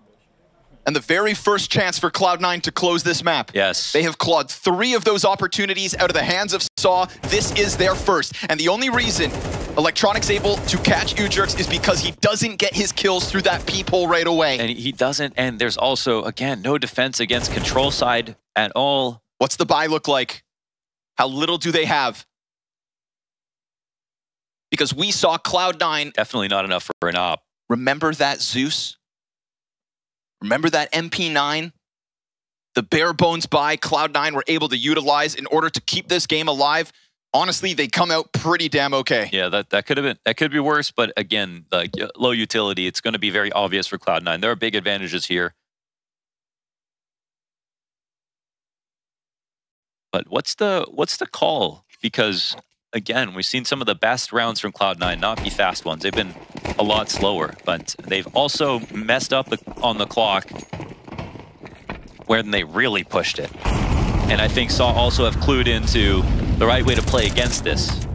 And the very first chance for Cloud9 to close this map. Yes. They have clawed three of those opportunities out of the hands of Saw. This is their first. And the only reason electroNic's able to catch ewjerkz is because he doesn't get his kills through that peephole right away. And he doesn't. And there's also, again, no defense against control side at all. What's the buy look like? How little do they have? Because we saw Cloud9 Definitely not enough for an op. Remember that Zeus? Remember that MP9? The bare bones buy Cloud9 were able to utilize in order to keep this game alive. Honestly, they come out pretty damn okay. Yeah, that, that could have been that could be worse, but again, like low utility, it's going to be very obvious for Cloud9. There are big advantages here. But what's the what's the call? Because again, we've seen some of the best rounds from Cloud9 not be fast ones. They've been a lot slower, but they've also messed up the, on the clock when they really pushed it. And I think Saw also have clued into the right way to play against this.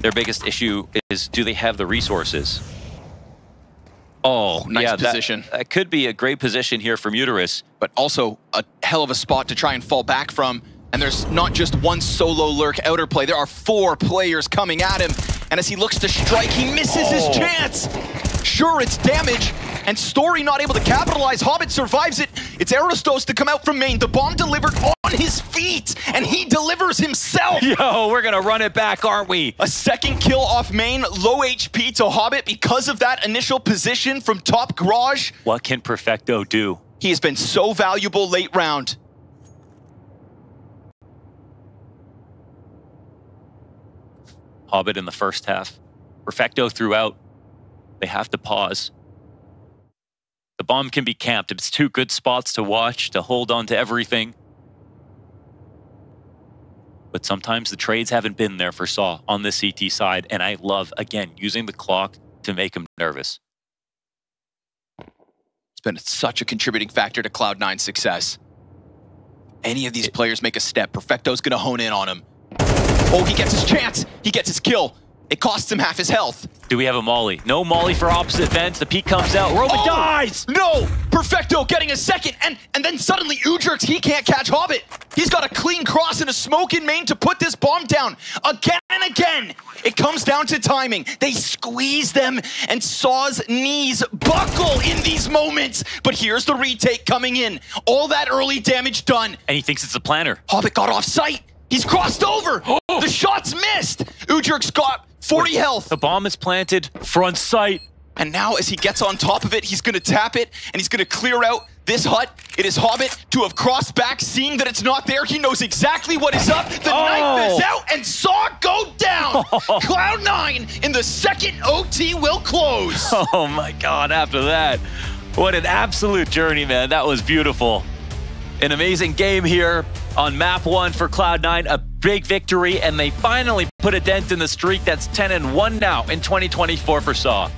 Their biggest issue is do they have the resources? Oh, nice yeah, that- position. That, could be a great position here for MUTiRiS. But also a hell of a spot to try and fall back from And there's not just one solo lurk outer play. There are four players coming at him. And as he looks to strike, he misses his oh. chance. Sure, it's damage. And Story not able to capitalize. HObbit survives it. It's arrozdoce to come out from main. The bomb delivered on his feet. And he delivers himself. Yo, we're gonna run it back, aren't we? A second kill off main, low HP to HObbit because of that initial position from top garage. What can Perfecto do? He has been so valuable late round. HObbit in the first half. Perfecto throughout. They have to pause. The bomb can be camped. It's two good spots to watch, to hold on to everything. But sometimes the trades haven't been there for Saw on the CT side, and I love, again, using the clock to make him nervous. It's been such a contributing factor to Cloud9's success. Any of these players make a step, Perfecto's gonna hone in on him. Oh, he gets his chance. He gets his kill. It costs him half his health. Do we have a Molly? No Molly for opposite vents. The peek comes out. Roman Oh, dies! No! Perfecto getting a second, and, and then suddenly Udrix, he can't catch HObbit. He's got a clean cross and a smoke in main to put this bomb down. Again and again. It comes down to timing. They squeeze them, and Saw's knees buckle in these moments. But here's the retake coming in. All that early damage done. And he thinks it's the planner. HObbit got off sight. He's crossed over. Oh. The shot's missed. Udrix got 40 health. The bomb is planted. Front sight. And now as he gets on top of it, he's gonna tap it and he's gonna clear out this hut. It is HObbit to have crossed back, seeing that it's not there. He knows exactly what is up. The oh. knife is Oh. out and Saw go down. Cloud9 in the second OT will close. Oh my god, after that. What an absolute journey, man. That was beautiful. An amazing game here on map one for Cloud9. A big victory, and they finally put a dent in the streak that's 10 and 1 now in 2024 for Saw.